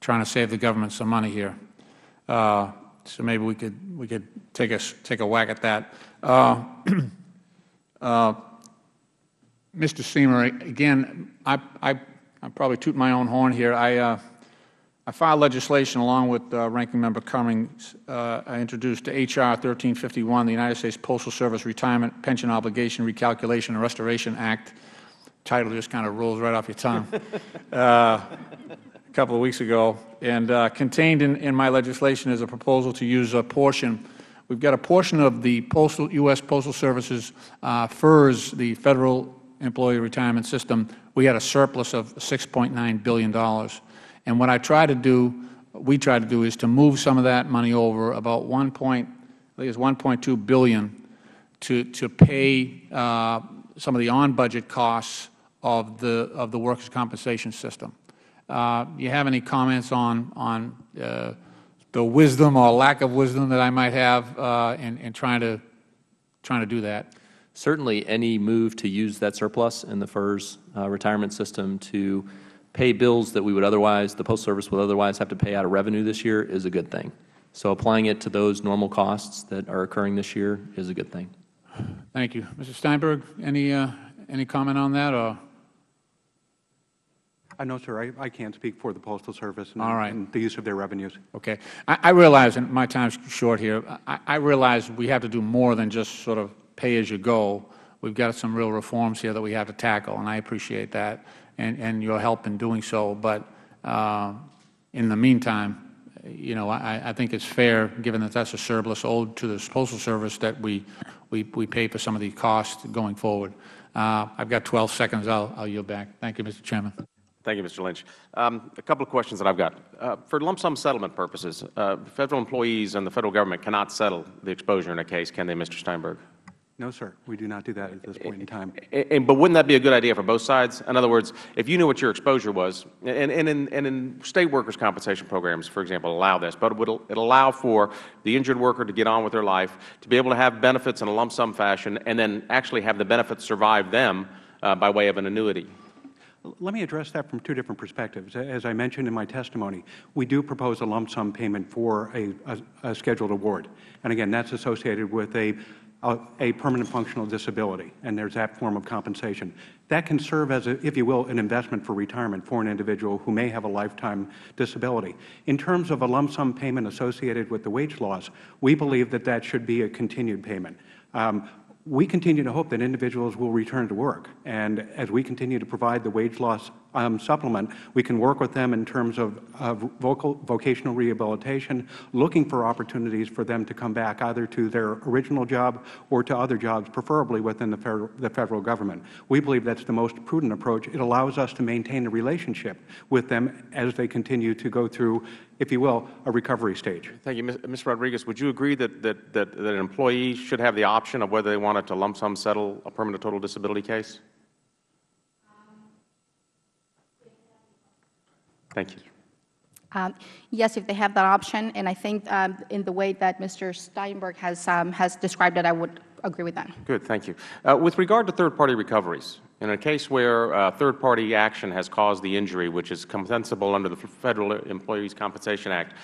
Speaker 2: trying to save the government some money here. Uh, So maybe we could, we could take a, take a whack at that. Uh, uh, Mr. Siemer, again, I, I, I'm probably tooting my own horn here. I, uh, I filed legislation along with uh, Ranking Member Cummings. Uh, I introduced H.R. 1351, the United States Postal Service Retirement Pension Obligation Recalculation and Restoration Act. Title just kind of rolls right off your tongue. Uh, a couple of weeks ago, and uh, contained in, in my legislation is a proposal to use a portion. We've got a portion of the postal, U.S. Postal Service's uh, FERS, the Federal Employee Retirement System. We had a surplus of $6.9 billion. And what I try to do, we try to do, is to move some of that money over, about 1 point, I think it's 1.2 billion, to, to pay uh, some of the on-budget costs of the, of the workers' compensation system. Uh, You have any comments on, on uh, the wisdom or lack of wisdom that I might have uh, in, in trying to, trying to do that?
Speaker 4: Certainly, any move to use that surplus in the FERS uh, retirement system to pay bills that we would otherwise, the Postal Service would otherwise have to pay out of revenue this year is a good thing. So applying it to those normal costs that are occurring this year is a good thing.
Speaker 2: Thank you. Mr. Steinberg, any, uh, any comment on that, or?
Speaker 3: I know, sir, I, I can't speak for the Postal Service and,
Speaker 2: All right.
Speaker 3: and the use of their revenues.
Speaker 2: Okay. I, I realize, and my time's short here, I, I realize we have to do more than just sort of pay as you go. We've got some real reforms here that we have to tackle, and I appreciate that and, and your help in doing so. But uh, in the meantime, you know, I, I think it's fair, given that that's a surplus owed to the Postal Service, that we, we, we pay for some of the costs going forward. Uh, I've got 12 seconds. I'll, I'll yield back. Thank you, Mr. Chairman.
Speaker 1: Thank you, Mr. Lynch. Um, A couple of questions that I've got. Uh, For lump sum settlement purposes, uh, Federal employees and the Federal Government cannot settle the exposure in a case, can they, Mr. Steinberg?
Speaker 3: No, sir, we do not do that at this point in time.
Speaker 1: And, but wouldn't that be a good idea for both sides? In other words, if you knew what your exposure was, and, and, in, and in state workers' compensation programs, for example, allow this, but it would it allow for the injured worker to get on with their life, to be able to have benefits in a lump sum fashion, and then actually have the benefits survive them uh, by way of an annuity.
Speaker 3: Let me address that from two different perspectives. As I mentioned in my testimony, we do propose a lump sum payment for a, a, a scheduled award. And again, that's associated with a a, a permanent functional disability, and there's that form of compensation. That can serve as, a, if you will, an investment for retirement for an individual who may have a lifetime disability. In terms of a lump sum payment associated with the wage loss, we believe that that should be a continued payment. Um, we continue to hope that individuals will return to work. And as we continue to provide the wage loss um, supplement, we can work with them in terms of, of vocal, vocational rehabilitation, looking for opportunities for them to come back either to their original job or to other jobs, preferably within the federal, the federal government. We believe that's the most prudent approach. It allows us to maintain a relationship with them as they continue to go through, if you will, a recovery stage.
Speaker 1: Thank you. Ms. Rodriguez, would you agree that, that, that, that an employee should have the option of whether they wanted to lump sum settle a permanent total disability case? Thank you.
Speaker 6: Um, Yes, if they have that option, and I think um, in the way that Mr. Steinberg has, um, has described it, I would agree with that.
Speaker 1: Good, thank you. Uh, with regard to third-party recoveries, in a case where uh, third-party action has caused the injury, which is compensable under the Federal Employees Compensation Act,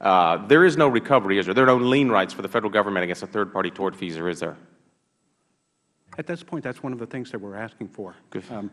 Speaker 1: uh, there is no recovery, is there? There are no lien rights for the Federal Government against a third-party tortfeasor, is there?
Speaker 3: At this point, that's one of the things that we're asking for.
Speaker 1: Good.
Speaker 3: Um,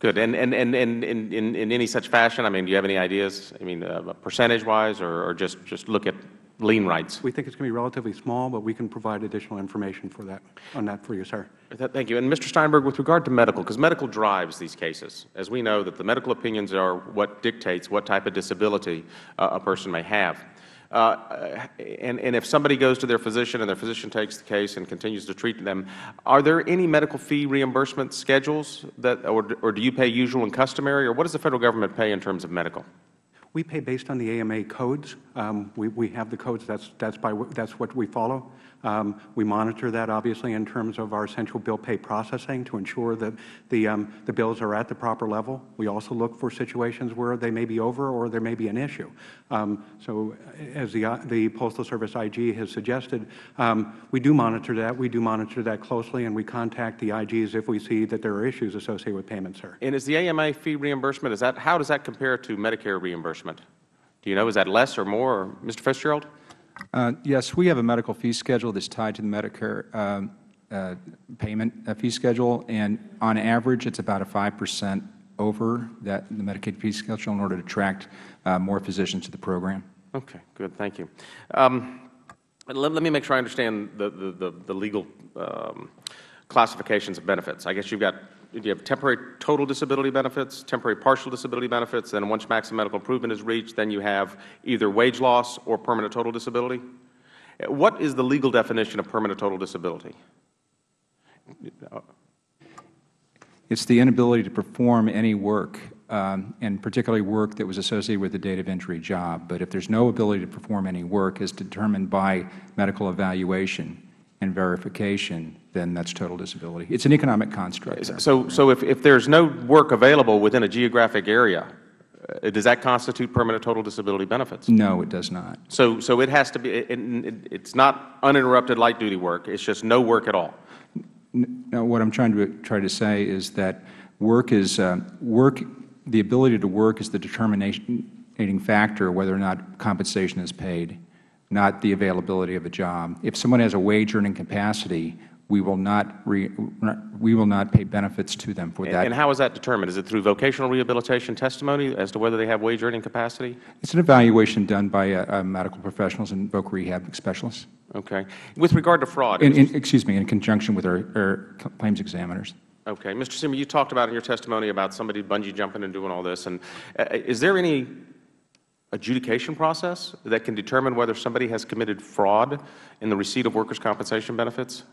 Speaker 1: Good. And, and, and, and in, in, in any such fashion, I mean, do you have any ideas, I mean, uh, percentage-wise, or, or just, just look at lien rights?
Speaker 3: We think it's going to be relatively small, but we can provide additional information for that, on that for you, sir.
Speaker 1: Thank you. And Mr. Steinberg, with regard to medical, because medical drives these cases, as we know that the medical opinions are what dictates what type of disability uh, a person may have. Uh, and, and if somebody goes to their physician and their physician takes the case and continues to treat them, are there any medical fee reimbursement schedules that, or, or do you pay usual and customary, or what does the Federal Government pay in terms of medical?
Speaker 3: We pay based on the AMA codes. Um, we, we have the codes. That's, that's, by, that's what we follow. Um, we monitor that, obviously, in terms of our central bill pay processing to ensure that the, um, the bills are at the proper level. We also look for situations where they may be over or there may be an issue. Um, so as the, uh, the Postal Service IG has suggested, um, we do monitor that. We do monitor that closely, and we contact the IGs if we see that there are issues associated with payments, sir.
Speaker 1: And is the AMA fee reimbursement, is that, how does that compare to Medicare reimbursement? Do you know, is that less or more? Mr. Fitzgerald?
Speaker 8: Uh, Yes, we have a medical fee schedule that's tied to the Medicare um, uh, payment uh, fee schedule, and on average, it's about a 5 percent over that, the Medicaid fee schedule, in order to attract more physicians to the program.
Speaker 1: Okay, good, thank you. Um, let, let me make sure I understand the, the, the, the legal um, classifications of benefits. I guess you've got, you have temporary total disability benefits, temporary partial disability benefits, then once maximum medical improvement is reached, then you have either wage loss or permanent total disability. What is the legal definition of permanent total disability?
Speaker 8: It's the inability to perform any work, um, and particularly work that was associated with the date of injury job. But if there's no ability to perform any work as determined by medical evaluation and verification, then that's total disability. It's an economic construct.
Speaker 1: So, so if, if there's no work available within a geographic area, uh, does that constitute permanent total disability benefits?
Speaker 8: No, it does not.
Speaker 1: So, so it has to be, it, it, it's not uninterrupted light duty work, it's just no work at all.
Speaker 8: No, what I'm trying to try to say is that work is uh, work. The ability to work is the determinating factor whether or not compensation is paid, not the availability of a job. If someone has a wage earning capacity, we will not re, we will not pay benefits to them for that.
Speaker 1: and how is that determined? Is it through vocational rehabilitation testimony as to whether they have wage earning capacity?
Speaker 8: It's an evaluation done by uh, uh, medical professionals and voc rehab specialists.
Speaker 1: Okay. With regard to fraud,
Speaker 8: In, in, excuse me, in conjunction with our, our claims examiners.
Speaker 1: okay, Mr. Siemer, you talked about in your testimony about somebody bungee jumping and doing all this, and uh, is there any adjudication process that can determine whether somebody has committed fraud in the receipt of workers' compensation benefits?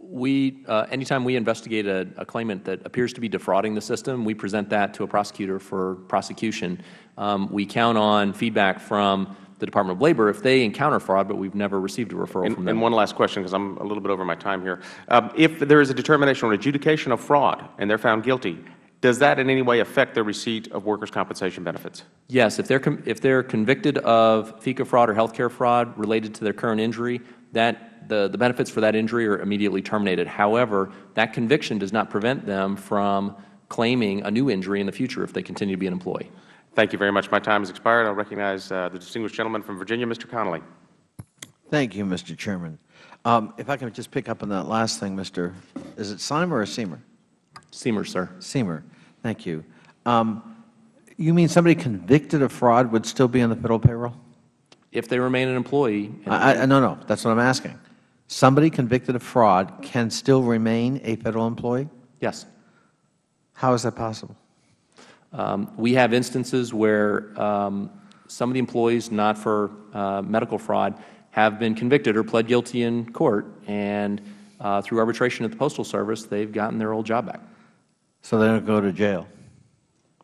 Speaker 4: We, uh, anytime we investigate a, a claimant that appears to be defrauding the system, we present that to a prosecutor for prosecution. Um, we count on feedback from the Department of Labor if they encounter fraud, but we've never received a referral
Speaker 1: And,
Speaker 4: from them.
Speaker 1: and one last question, because I'm a little bit over my time here. Um, if there is a determination or adjudication of fraud and they're found guilty, does that in any way affect the receipt of workers' compensation benefits?
Speaker 4: Yes, if they're, com- if they're convicted of FECA fraud or healthcare fraud related to their current injury, that, the, the benefits for that injury are immediately terminated. However, that conviction does not prevent them from claiming a new injury in the future if they continue to be an employee.
Speaker 1: Thank you very much. My time has expired. I'll recognize uh, the distinguished gentleman from Virginia, Mr. Connolly.
Speaker 9: Thank you, Mr. Chairman. Um, If I can just pick up on that last thing, Mr., is it Simer or Siemer?
Speaker 4: Siemer, sir.
Speaker 9: Siemer, thank you. Um, You mean somebody convicted of fraud would still be on the Federal payroll?
Speaker 4: If they remain an employee,
Speaker 9: I, I, no, no, that's what I'm asking. Somebody convicted of fraud can still remain a Federal employee?
Speaker 4: yes.
Speaker 9: How is that possible?
Speaker 4: Um, We have instances where um, some of the employees, not for uh, medical fraud, have been convicted or pled guilty in court, and uh, through arbitration at the Postal Service, they've gotten their old job back.
Speaker 9: So they don't go to jail?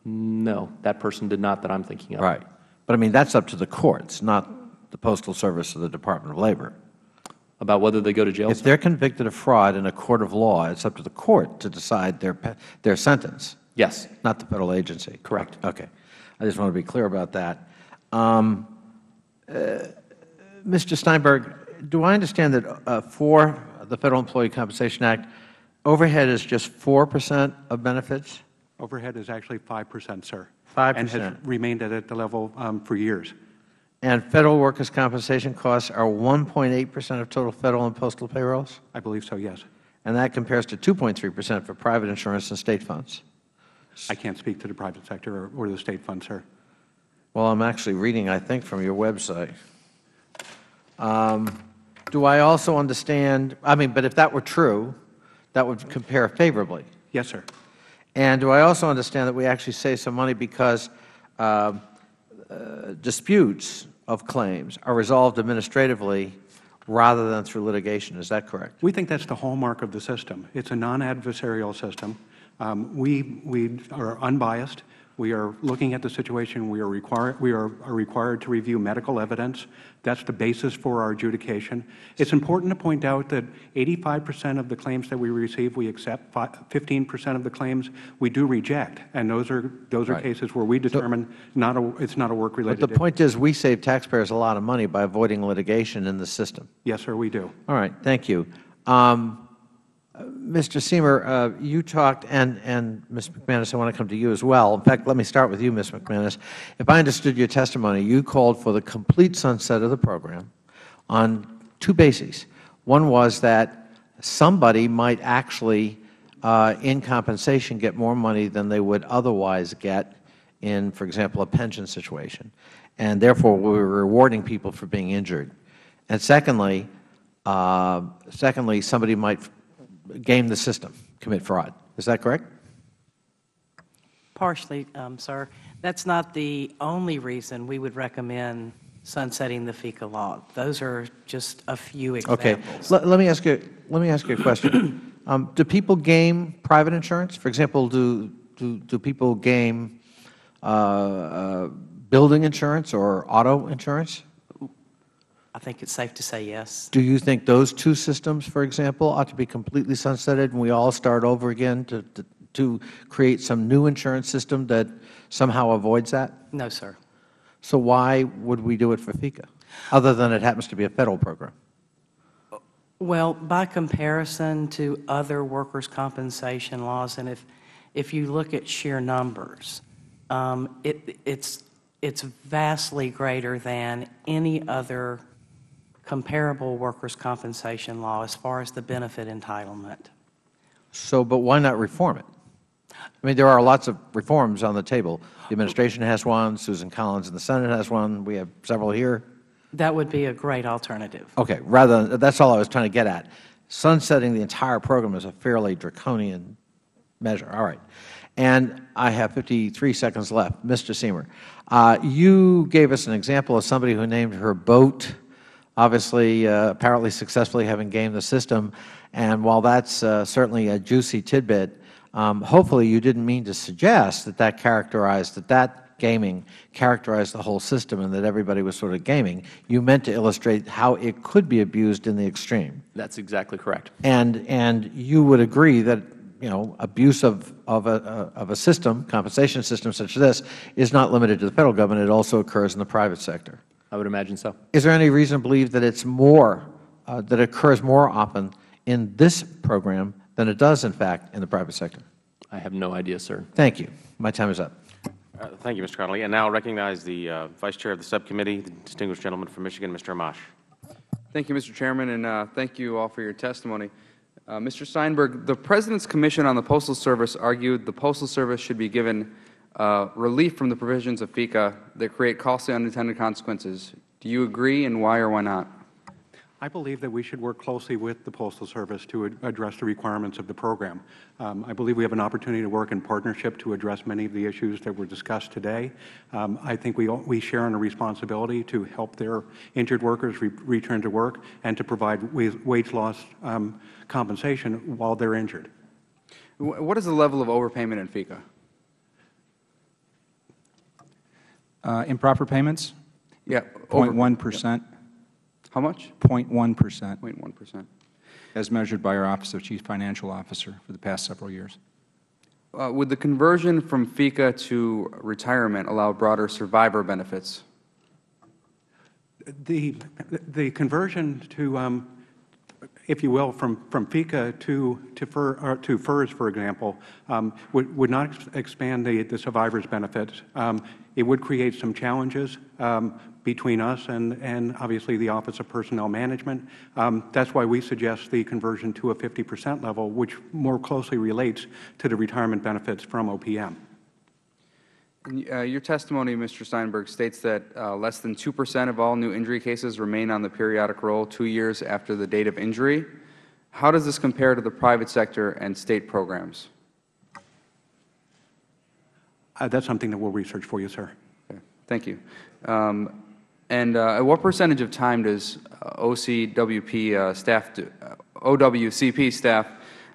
Speaker 4: No, that person did not that I'm thinking of.
Speaker 9: Right. But I mean, that's up to the courts, not the Postal Service or the Department of Labor.
Speaker 4: About whether they go to jail?
Speaker 9: If they're convicted of fraud in a court of law, it's up to the court to decide their, their sentence,
Speaker 4: Yes.
Speaker 9: not the Federal agency.
Speaker 4: Correct.
Speaker 9: Okay. I just want to be clear about that. Um, uh, Mr. Steinberg, do I understand that uh, for the Federal Employee Compensation Act, overhead is just 4 percent of benefits?
Speaker 3: Overhead is actually 5 percent, sir.
Speaker 9: 5%.
Speaker 3: And has remained at the level um, for years.
Speaker 9: And Federal workers' compensation costs are 1.8 percent of total Federal and postal payrolls?
Speaker 3: I believe so, yes.
Speaker 9: And that compares to 2.3 percent for private insurance and state funds?
Speaker 3: I can't speak to the private sector or- or the state fund, sir.
Speaker 9: Well, I'm actually reading, I think, from your website. Um, Do I also understand, I mean, but if that were true, that would compare favorably.
Speaker 3: Yes, sir.
Speaker 9: And do I also understand that we actually save some money because um, uh, disputes of claims are resolved administratively rather than through litigation? Is that correct?
Speaker 3: We think that's the hallmark of the system. It's a non-adversarial system. Um, We, we are unbiased. We are looking at the situation. We are required, we are are required to review medical evidence. That's the basis for our adjudication. It's important to point out that 85 percent of the claims that we receive, we accept. 15 percent of the claims, we do reject. And those are, those are
Speaker 9: Right.
Speaker 3: cases where we determine not a, it's not a
Speaker 9: But
Speaker 3: work-related.
Speaker 9: But the point is, we save taxpayers a lot of money by avoiding litigation in the system.
Speaker 3: Yes, sir, we do.
Speaker 9: All right, thank you. Um, Mr. Siemer, uh, you talked, and, and Ms. McManus, I want to come to you as well. In fact, let me start with you, Ms. McManus. If I understood your testimony, you called for the complete sunset of the program on two bases. One was that somebody might actually, uh, in compensation, get more money than they would otherwise get in, for example, a pension situation, and therefore we were rewarding people for being injured. And secondly, uh, secondly, somebody might game the system, commit fraud. Is that correct?
Speaker 5: Partially, um, sir. That's not the only reason we would recommend sunsetting the FECA law. Those are just a few
Speaker 9: Okay.
Speaker 5: examples.
Speaker 9: Let, let me ask you. Let me ask you a question. um, do people game private insurance? For example, do do, do people game uh, uh, building insurance or auto insurance?
Speaker 5: I think it's safe to say yes.
Speaker 9: Do you think those two systems, for example, ought to be completely sunsetted and we all start over again to, to, to create some new insurance system that somehow avoids that?
Speaker 5: No, sir.
Speaker 9: So why would we do it for FECA, other than it happens to be a Federal program?
Speaker 5: Well, by comparison to other workers' compensation laws, and if, if you look at sheer numbers, um, it, it's, it's vastly greater than any other comparable workers' compensation law as far as the benefit entitlement.
Speaker 9: So, but why not reform it? I mean, there are lots of reforms on the table. The administration has one, Susan Collins in the Senate has one, we have several here.
Speaker 5: That would be a great alternative.
Speaker 9: Okay, rather, than, that's all I was trying to get at. Sunsetting the entire program is a fairly draconian measure. All right. And I have 53 seconds left. Mr. Siemer, uh, you gave us an example of somebody who named her boat, obviously, uh, apparently successfully having gamed the system. And while that's uh, certainly a juicy tidbit, um, hopefully you didn't mean to suggest that that characterized, that that gaming characterized the whole system and that everybody was sort of gaming. You meant to illustrate how it could be abused in the extreme.
Speaker 4: That's exactly correct.
Speaker 9: And, and you would agree that, you know, abuse of, of, a, of a system, compensation system such as this, is not limited to the Federal Government. It also occurs in the private sector.
Speaker 4: I would imagine so.
Speaker 9: Is there any reason to believe that it's more, uh, that it occurs more often in this program than it does, in fact, in the private sector?
Speaker 4: I have no idea, sir.
Speaker 9: Thank you. My time is up.
Speaker 1: Uh, Thank you, Mr. Connolly. And now I recognize the uh, Vice Chair of the Subcommittee, the distinguished gentleman from Michigan, Mr. Amash.
Speaker 10: Thank you, Mr. Chairman, and uh, thank you all for your testimony. Uh, Mr. Steinberg, the President's Commission on the Postal Service argued the Postal Service should be given uh, relief from the provisions of FECA that create costly unintended consequences. Do you agree, and why or why not?
Speaker 3: I believe that we should work closely with the Postal Service to ad- address the requirements of the program. Um, I believe we have an opportunity to work in partnership to address many of the issues that were discussed today. Um, I think we, all, we share in a responsibility to help their injured workers re return to work and to provide wage, wage loss um, compensation while they're injured.
Speaker 10: What is the level of overpayment in FECA?
Speaker 8: Uh, Improper payments,
Speaker 10: Yeah. over-
Speaker 8: 0.1 percent,
Speaker 10: How much?
Speaker 8: 0.1 percent,
Speaker 10: 0.1 percent.
Speaker 8: as measured by our Office of Chief Financial Officer for the past several years.
Speaker 10: Uh, Would the conversion from FECA to retirement allow broader survivor benefits?
Speaker 3: The, the conversion to, um, if you will, from, from FECA to, to, FER, or to FERS, for example, um, would, would not ex- expand the, the survivor's benefits. Um, it would create some challenges um, between us and, and obviously the Office of Personnel Management. Um, that's why we suggest the conversion to a 50 percent level, which more closely relates to the retirement benefits from OPM.
Speaker 10: Uh, Your testimony, Mr. Steinberg, states that uh, less than 2 percent of all new injury cases remain on the periodic roll two years after the date of injury. How does this compare to the private sector and state programs?
Speaker 3: Uh, that's something that we'll research for you, sir.
Speaker 10: Okay, Thank you. Um, And uh, at what percentage of time does uh, OCWP uh, staff, do- uh, OWCP staff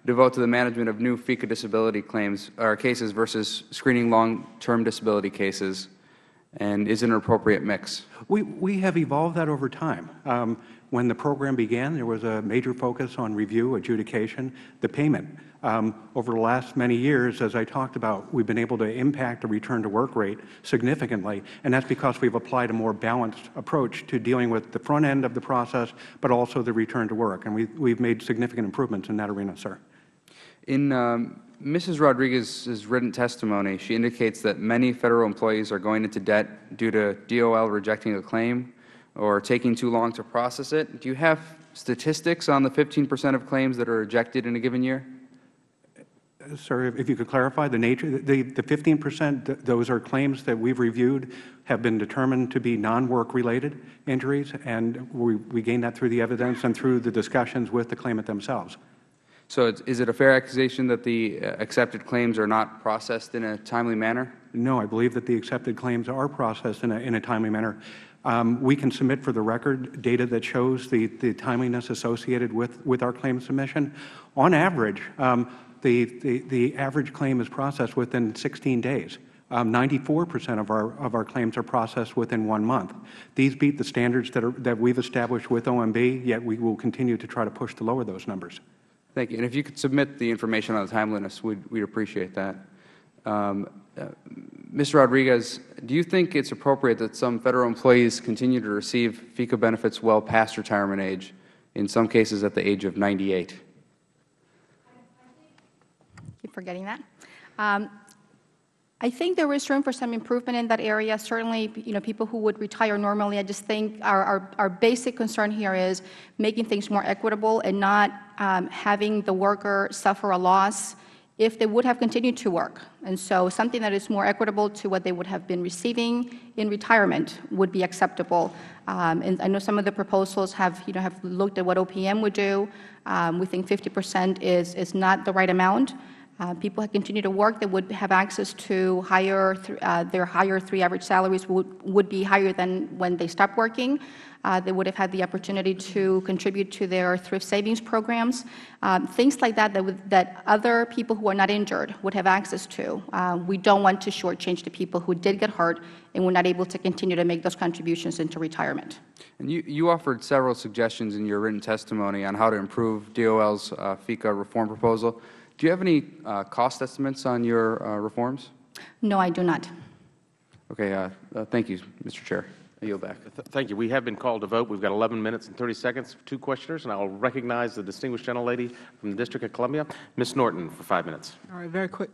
Speaker 10: devote to the management of new FECA disability claims or cases versus screening long-term disability cases? And is an appropriate mix?
Speaker 3: We, we have evolved that over time. Um, when the program began, there was a major focus on review, adjudication, the payment. Um, over the last many years, as I talked about, we've been able to impact the return to work rate significantly, and that's because we've applied a more balanced approach to dealing with the front end of the process, but also the return to work. And we, we've made significant improvements in that arena, sir.
Speaker 10: In um, Mrs. Rodriguez's written testimony, she indicates that many Federal employees are going into debt due to DOL rejecting a claim or taking too long to process it. Do you have statistics on the 15 percent of claims that are rejected in a given year?
Speaker 3: Sir, if- you could clarify the nature, the, the 15 percent, those are claims that we've reviewed, have been determined to be non-work-related injuries, and we, we gained that through the evidence and through the discussions with the claimant themselves.
Speaker 10: So is it a fair accusation that the uh, accepted claims are not processed in a timely manner?
Speaker 3: No, I believe that the accepted claims are processed in a, in a timely manner. Um, we can submit for the record data that shows the, the timeliness associated with, with our claim submission. On average, um, the, the, the average claim is processed within 16 days. Um, 94% of our, of our claims are processed within one month. These beat the standards that, are, that we've established with OMB, yet we will continue to try to push to lower those numbers.
Speaker 10: Thank you. And if you could submit the information on the timeliness, we'd, we'd appreciate that. Um, uh, Mr. Rodriguez, do you think it's appropriate that some Federal employees continue to receive FECA benefits well past retirement age, in some cases at the age of 98?
Speaker 6: Keep forgetting that. Um, I think there is room for some improvement in that area. Certainly, you know, people who would retire normally, I just think our, our, our basic concern here is making things more equitable and not um, having the worker suffer a loss if they would have continued to work. And so something that is more equitable to what they would have been receiving in retirement would be acceptable. Um, and I know some of the proposals have, you know, have looked at what OPM would do. Um, we think 50 percent is, is not the right amount. Uh, people who continue to work, they would have access to higher, uh, their higher three average salaries would, would be higher than when they stopped working. Uh, they would have had the opportunity to contribute to their thrift savings programs, um, things like that that, would, that other people who are not injured would have access to. Uh, we don't want to shortchange the people who did get hurt and were not able to continue to make those contributions into retirement.
Speaker 10: And you, you offered several suggestions in your written testimony on how to improve DOL's FECA reform proposal. Do you have any uh, cost estimates on your uh, reforms?
Speaker 6: No, I do not.
Speaker 10: Okay, uh, uh, thank you, Mr. Chair. I yield back.
Speaker 1: Th- Thank you. We have been called to vote. We've got 11 minutes and 30 seconds for two questioners, and I'll recognize the distinguished gentlelady from the District of Columbia, Ms. Norton, for five minutes.
Speaker 11: All right, very quick,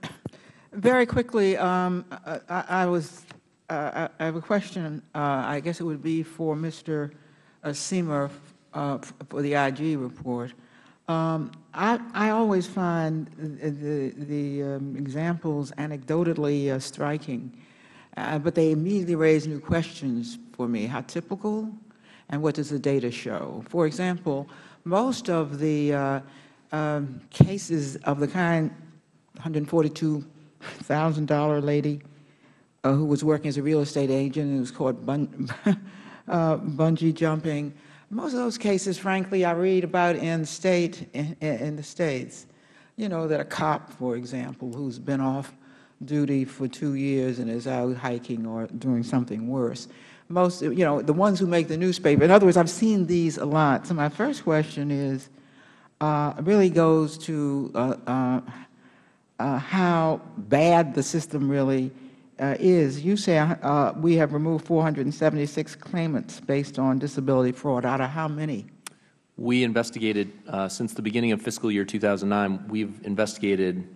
Speaker 11: very quickly, um, I, I- I was, uh, I I have a question, uh, I guess it would be for Mr. uh, Siemer. uh, for the IG report. Um, I, I always find the, the um, examples anecdotally uh, striking, uh, but they immediately raise new questions for me. How typical, and what does the data show? For example, most of the uh, um, cases of the kind, $142,000 lady uh, who was working as a real estate agent and was caught bun uh, bungee jumping. Most of those cases, frankly, I read about in state in, in the states. You know that a cop, for example, who's been off duty for two years and is out hiking or doing something worse. Most, you know, the ones who make the newspaper. In other words, I've seen these a lot. So my first question is, uh, really goes to uh, uh, uh, how bad the system really is. You say uh, we have removed 476 claimants based on disability fraud. Out of how many?
Speaker 4: We investigated, uh, since the beginning of fiscal year 2009, we've investigated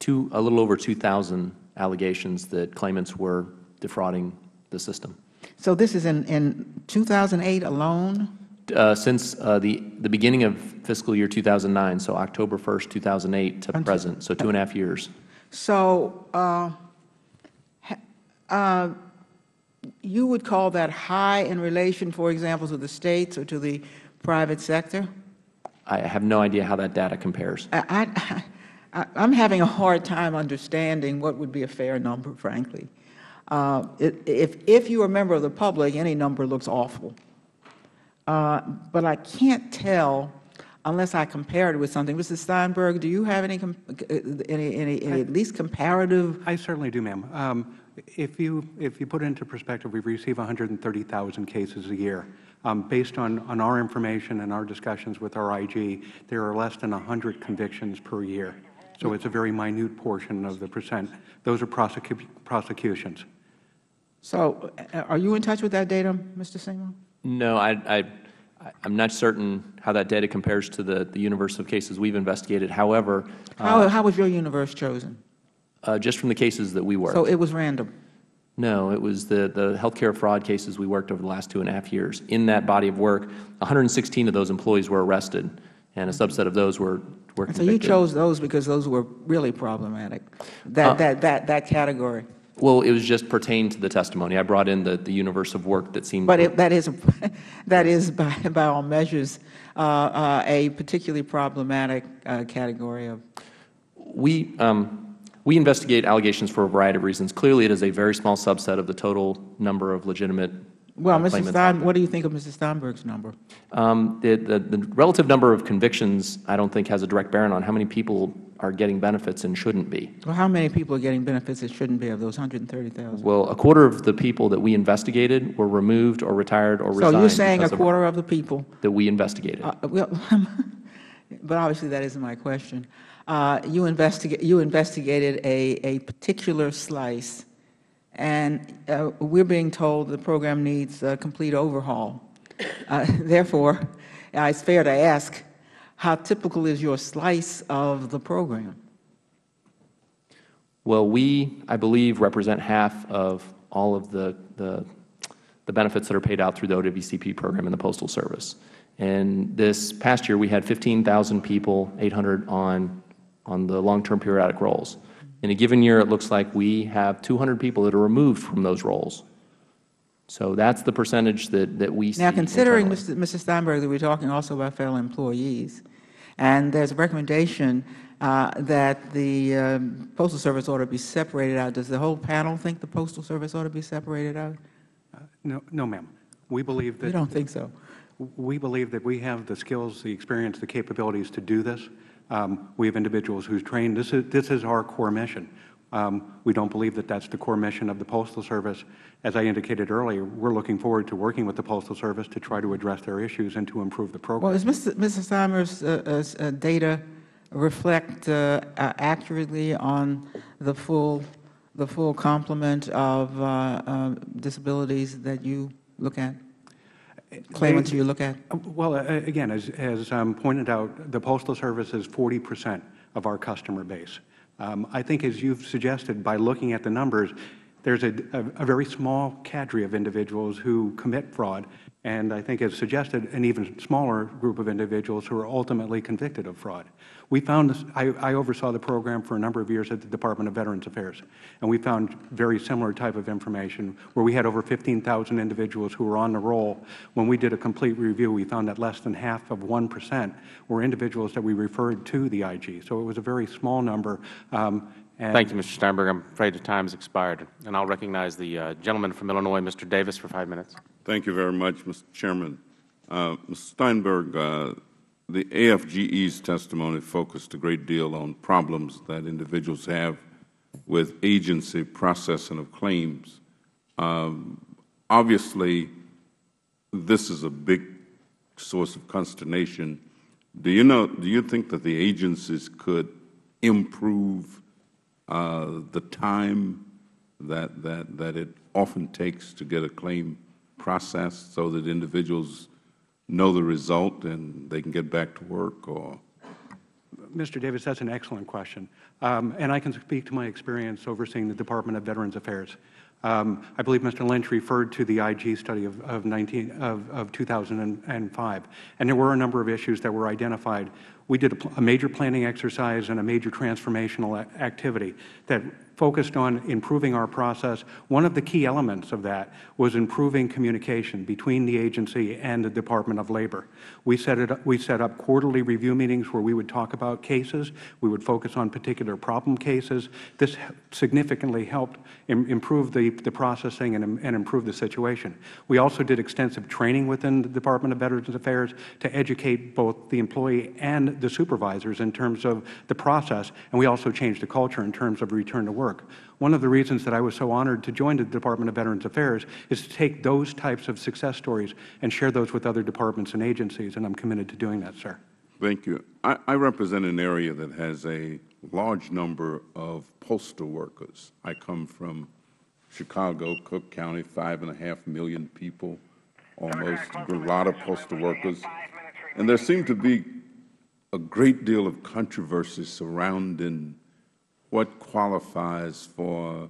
Speaker 4: two, a little over 2,000 allegations that claimants were defrauding the system.
Speaker 11: So this is in, in 2008 alone?
Speaker 4: Uh, since uh, the, the beginning of fiscal year 2009, so October 1st, 2008 to
Speaker 11: Until-
Speaker 4: present, so two and a half years.
Speaker 11: So uh, uh, you would call that high in relation, for example, to the states or to the private sector?
Speaker 4: I have no idea how that data compares.
Speaker 11: I, I, I'm having a hard time understanding what would be a fair number, frankly. Uh, If, if you're a member of the public, any number looks awful. Uh, But I can't tell unless I compare it with something. Mrs. Steinberg, do you have any, uh, any, any, any at least comparative?
Speaker 3: I certainly do, ma'am. Um, If you, if you put it into perspective, we receive 130,000 cases a year. Um, Based on, on our information and our discussions with our IG, there are less than 100 convictions per year. So it's a very minute portion of the percent. Those are prosecu- prosecutions.
Speaker 11: So uh, are you in touch with that data, Mr. Siemer?
Speaker 4: No, I, I, I'm not certain how that data compares to the, the universe of cases we've investigated. However,
Speaker 11: How,
Speaker 4: uh,
Speaker 11: how was your universe chosen?
Speaker 4: Uh, just from the cases that we worked.
Speaker 11: So it was random?
Speaker 4: No, it was the, the healthcare fraud cases we worked over the last two and a half years. In that body of work, 116 of those employees were arrested, and a subset of those were, were
Speaker 11: And so you chose those because those were really problematic, that,
Speaker 4: Uh,
Speaker 11: that, that, that category.
Speaker 4: Well, it was just pertained to the testimony. I brought in the, the universe of work that seemed.
Speaker 11: But it, that is, that is by, by all measures, uh, uh, a particularly problematic uh, category of,
Speaker 4: We, um, we investigate allegations for a variety of reasons. Clearly, it is a very small subset of the total number of legitimate
Speaker 11: well,
Speaker 4: uh, claimants out
Speaker 11: Stein, what do you think of Mrs. Steinberg's number?
Speaker 4: Um, the, the, the relative number of convictions, I don't think, has a direct bearing on how many people are getting benefits and shouldn't be.
Speaker 11: Well, how many people are getting benefits that shouldn't be of those 130,000?
Speaker 4: Well, a quarter of the people that we investigated were removed or retired or
Speaker 11: So
Speaker 4: resigned.
Speaker 11: you're saying a
Speaker 4: because of-
Speaker 11: quarter of the people?
Speaker 4: That we investigated.
Speaker 11: Uh, Well, but obviously that isn't my question. Uh, You investigate, you investigated a, a particular slice, and uh, we're being told the program needs a complete overhaul. Uh, Therefore, uh, it's fair to ask, how typical is your slice of the program?
Speaker 4: Well, we, I believe, represent half of all of the, the, the benefits that are paid out through the OWCP program in the Postal Service. And this past year, we had 15,000 people, 800 on, on the long-term periodic rolls. In a given year, it looks like we have 200 people that are removed from those roles. So that's the percentage that, that we see.
Speaker 11: Now, considering,
Speaker 4: internally.
Speaker 11: Mr. Mrs. Steinberg, that we're talking also about federal employees, and there's a recommendation uh, that the um, Postal Service ought to be separated out, does the whole panel think the Postal Service ought to be separated out?
Speaker 3: No, no, ma'am. We believe that.
Speaker 11: You don't think so?
Speaker 3: We believe that we have the skills, the experience, the capabilities to do this. Um, we have individuals who's trained. This is, this is our core mission. Um, we don't believe that that's the core mission of the Postal Service. As I indicated earlier, we're looking forward to working with the Postal Service to try to address their issues and to improve the program.
Speaker 11: Well, is Mr. Mrs. Steimer's uh, uh, uh, data reflect uh, accurately on the full, the full complement of uh, uh, disabilities that you look at? Claimants you look at?
Speaker 3: Well, again, as, as um, pointed out, the Postal Service is 40 percent of our customer base. Um, I think, as you've suggested, by looking at the numbers, there's a, a, a very small cadre of individuals who commit fraud and I think has suggested an even smaller group of individuals who are ultimately convicted of fraud. We found this, I, I oversaw the program for a number of years at the Department of Veterans Affairs, and we found very similar type of information where we had over 15,000 individuals who were on the roll. When we did a complete review, we found that less than half of 1 percent were individuals that we referred to the IG. So it was a very small number. Um,
Speaker 1: Thank you, Mr. Steinberg. I'm afraid the time has expired. And I'll recognize the uh, gentleman from Illinois, Mr. Davis, for five minutes.
Speaker 12: Thank you very much, Mr. Chairman. Uh, Mr. Steinberg, uh, the AFGE's testimony focused a great deal on problems that individuals have with agency processing of claims. Um, obviously, this is a big source of consternation. Do you know? Do you think that the agencies could improve uh, the time that that that it often takes to get a claim processed, so that individuals know the result and they can get back to work, or
Speaker 3: Mr. Davis, that's an excellent question. Um, and I can speak to my experience overseeing the Department of Veterans Affairs. Um, I believe Mr. Lynch referred to the IG study of, of, 19, of, of 2005. And there were a number of issues that were identified. We did a, a major planning exercise and a major transformational activity that focused on improving our process. One of the key elements of that was improving communication between the agency and the Department of Labor. We set, it, we set up quarterly review meetings where we would talk about cases. We would focus on particular problem cases. This significantly helped Im improve the, the processing and, and improve the situation. We also did extensive training within the Department of Veterans Affairs to educate both the employee and the supervisors in terms of the process, and we also changed the culture in terms of return to work work. One of the reasons that I was so honored to join the Department of Veterans Affairs is to take those types of success stories and share those with other departments and agencies, and I'm committed to doing that, sir.
Speaker 12: Thank you. I, I represent an area that has a large number of postal workers. I come from Chicago, Cook County, five and a half million people, almost a lot of postal workers. And there seemed to be a great deal of controversy surrounding what qualifies for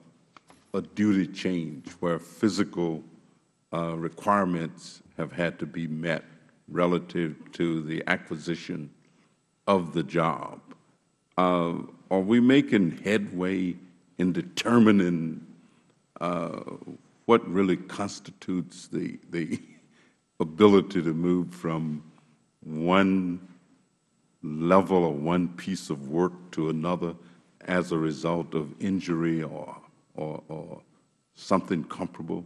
Speaker 12: a duty change where physical uh, requirements have had to be met relative to the acquisition of the job. Uh, are we making headway in determining uh, what really constitutes the, the ability to move from one level or one piece of work to another as a result of injury or, or, or something comparable?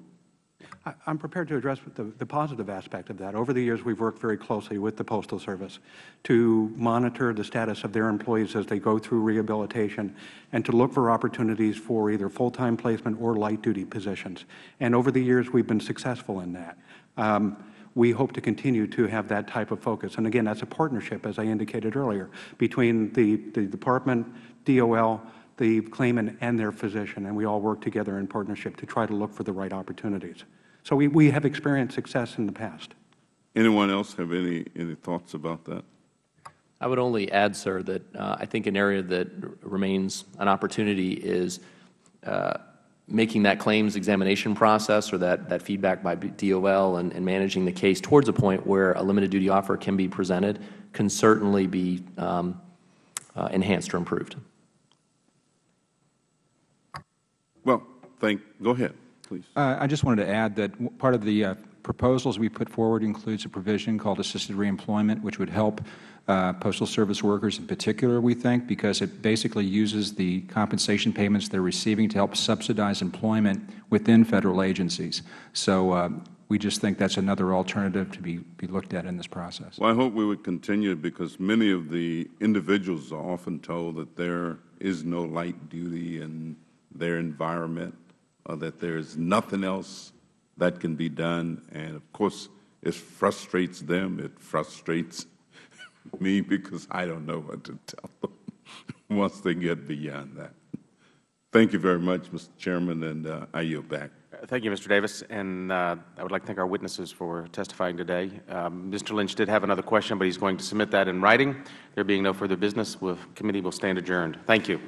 Speaker 3: I am prepared to address the, the, positive aspect of that. Over the years, we've worked very closely with the Postal Service to monitor the status of their employees as they go through rehabilitation and to look for opportunities for either full-time placement or light-duty positions. And over the years, we've been successful in that. Um, we hope to continue to have that type of focus. And again, that's a partnership, as I indicated earlier, between the, the Department, DOL, the claimant, and their physician, and we all work together in partnership to try to look for the right opportunities. So we, we have experienced success in the past.
Speaker 12: Anyone else have any, any thoughts about that?
Speaker 4: I would only add, sir, that uh, I think an area that remains an opportunity is uh, making that claims examination process or that, that feedback by DOL and, and, managing the case towards a point where a limited duty offer can be presented can certainly be um, uh, enhanced or improved.
Speaker 12: Well, thank, go ahead, please.
Speaker 8: Uh, I just wanted to add that part of the uh, proposals we put forward includes a provision called assisted reemployment, which would help uh, Postal Service workers in particular, we think, because it basically uses the compensation payments they are receiving to help subsidize employment within Federal agencies. So uh, we just think that's another alternative to be, be looked at in this process.
Speaker 12: Well, I hope we would continue because many of the individuals are often told that there is no light duty in their environment, that there is nothing else that can be done. And of course, it frustrates them. It frustrates me because I don't know what to tell them once they get beyond that. Thank you very much, Mr. Chairman, and uh, I yield back.
Speaker 1: Thank you, Mr. Davis. And uh, I would like to thank our witnesses for testifying today. Um, Mr. Lynch did have another question, but he's going to submit that in writing. There being no further business, the committee will stand adjourned. Thank you.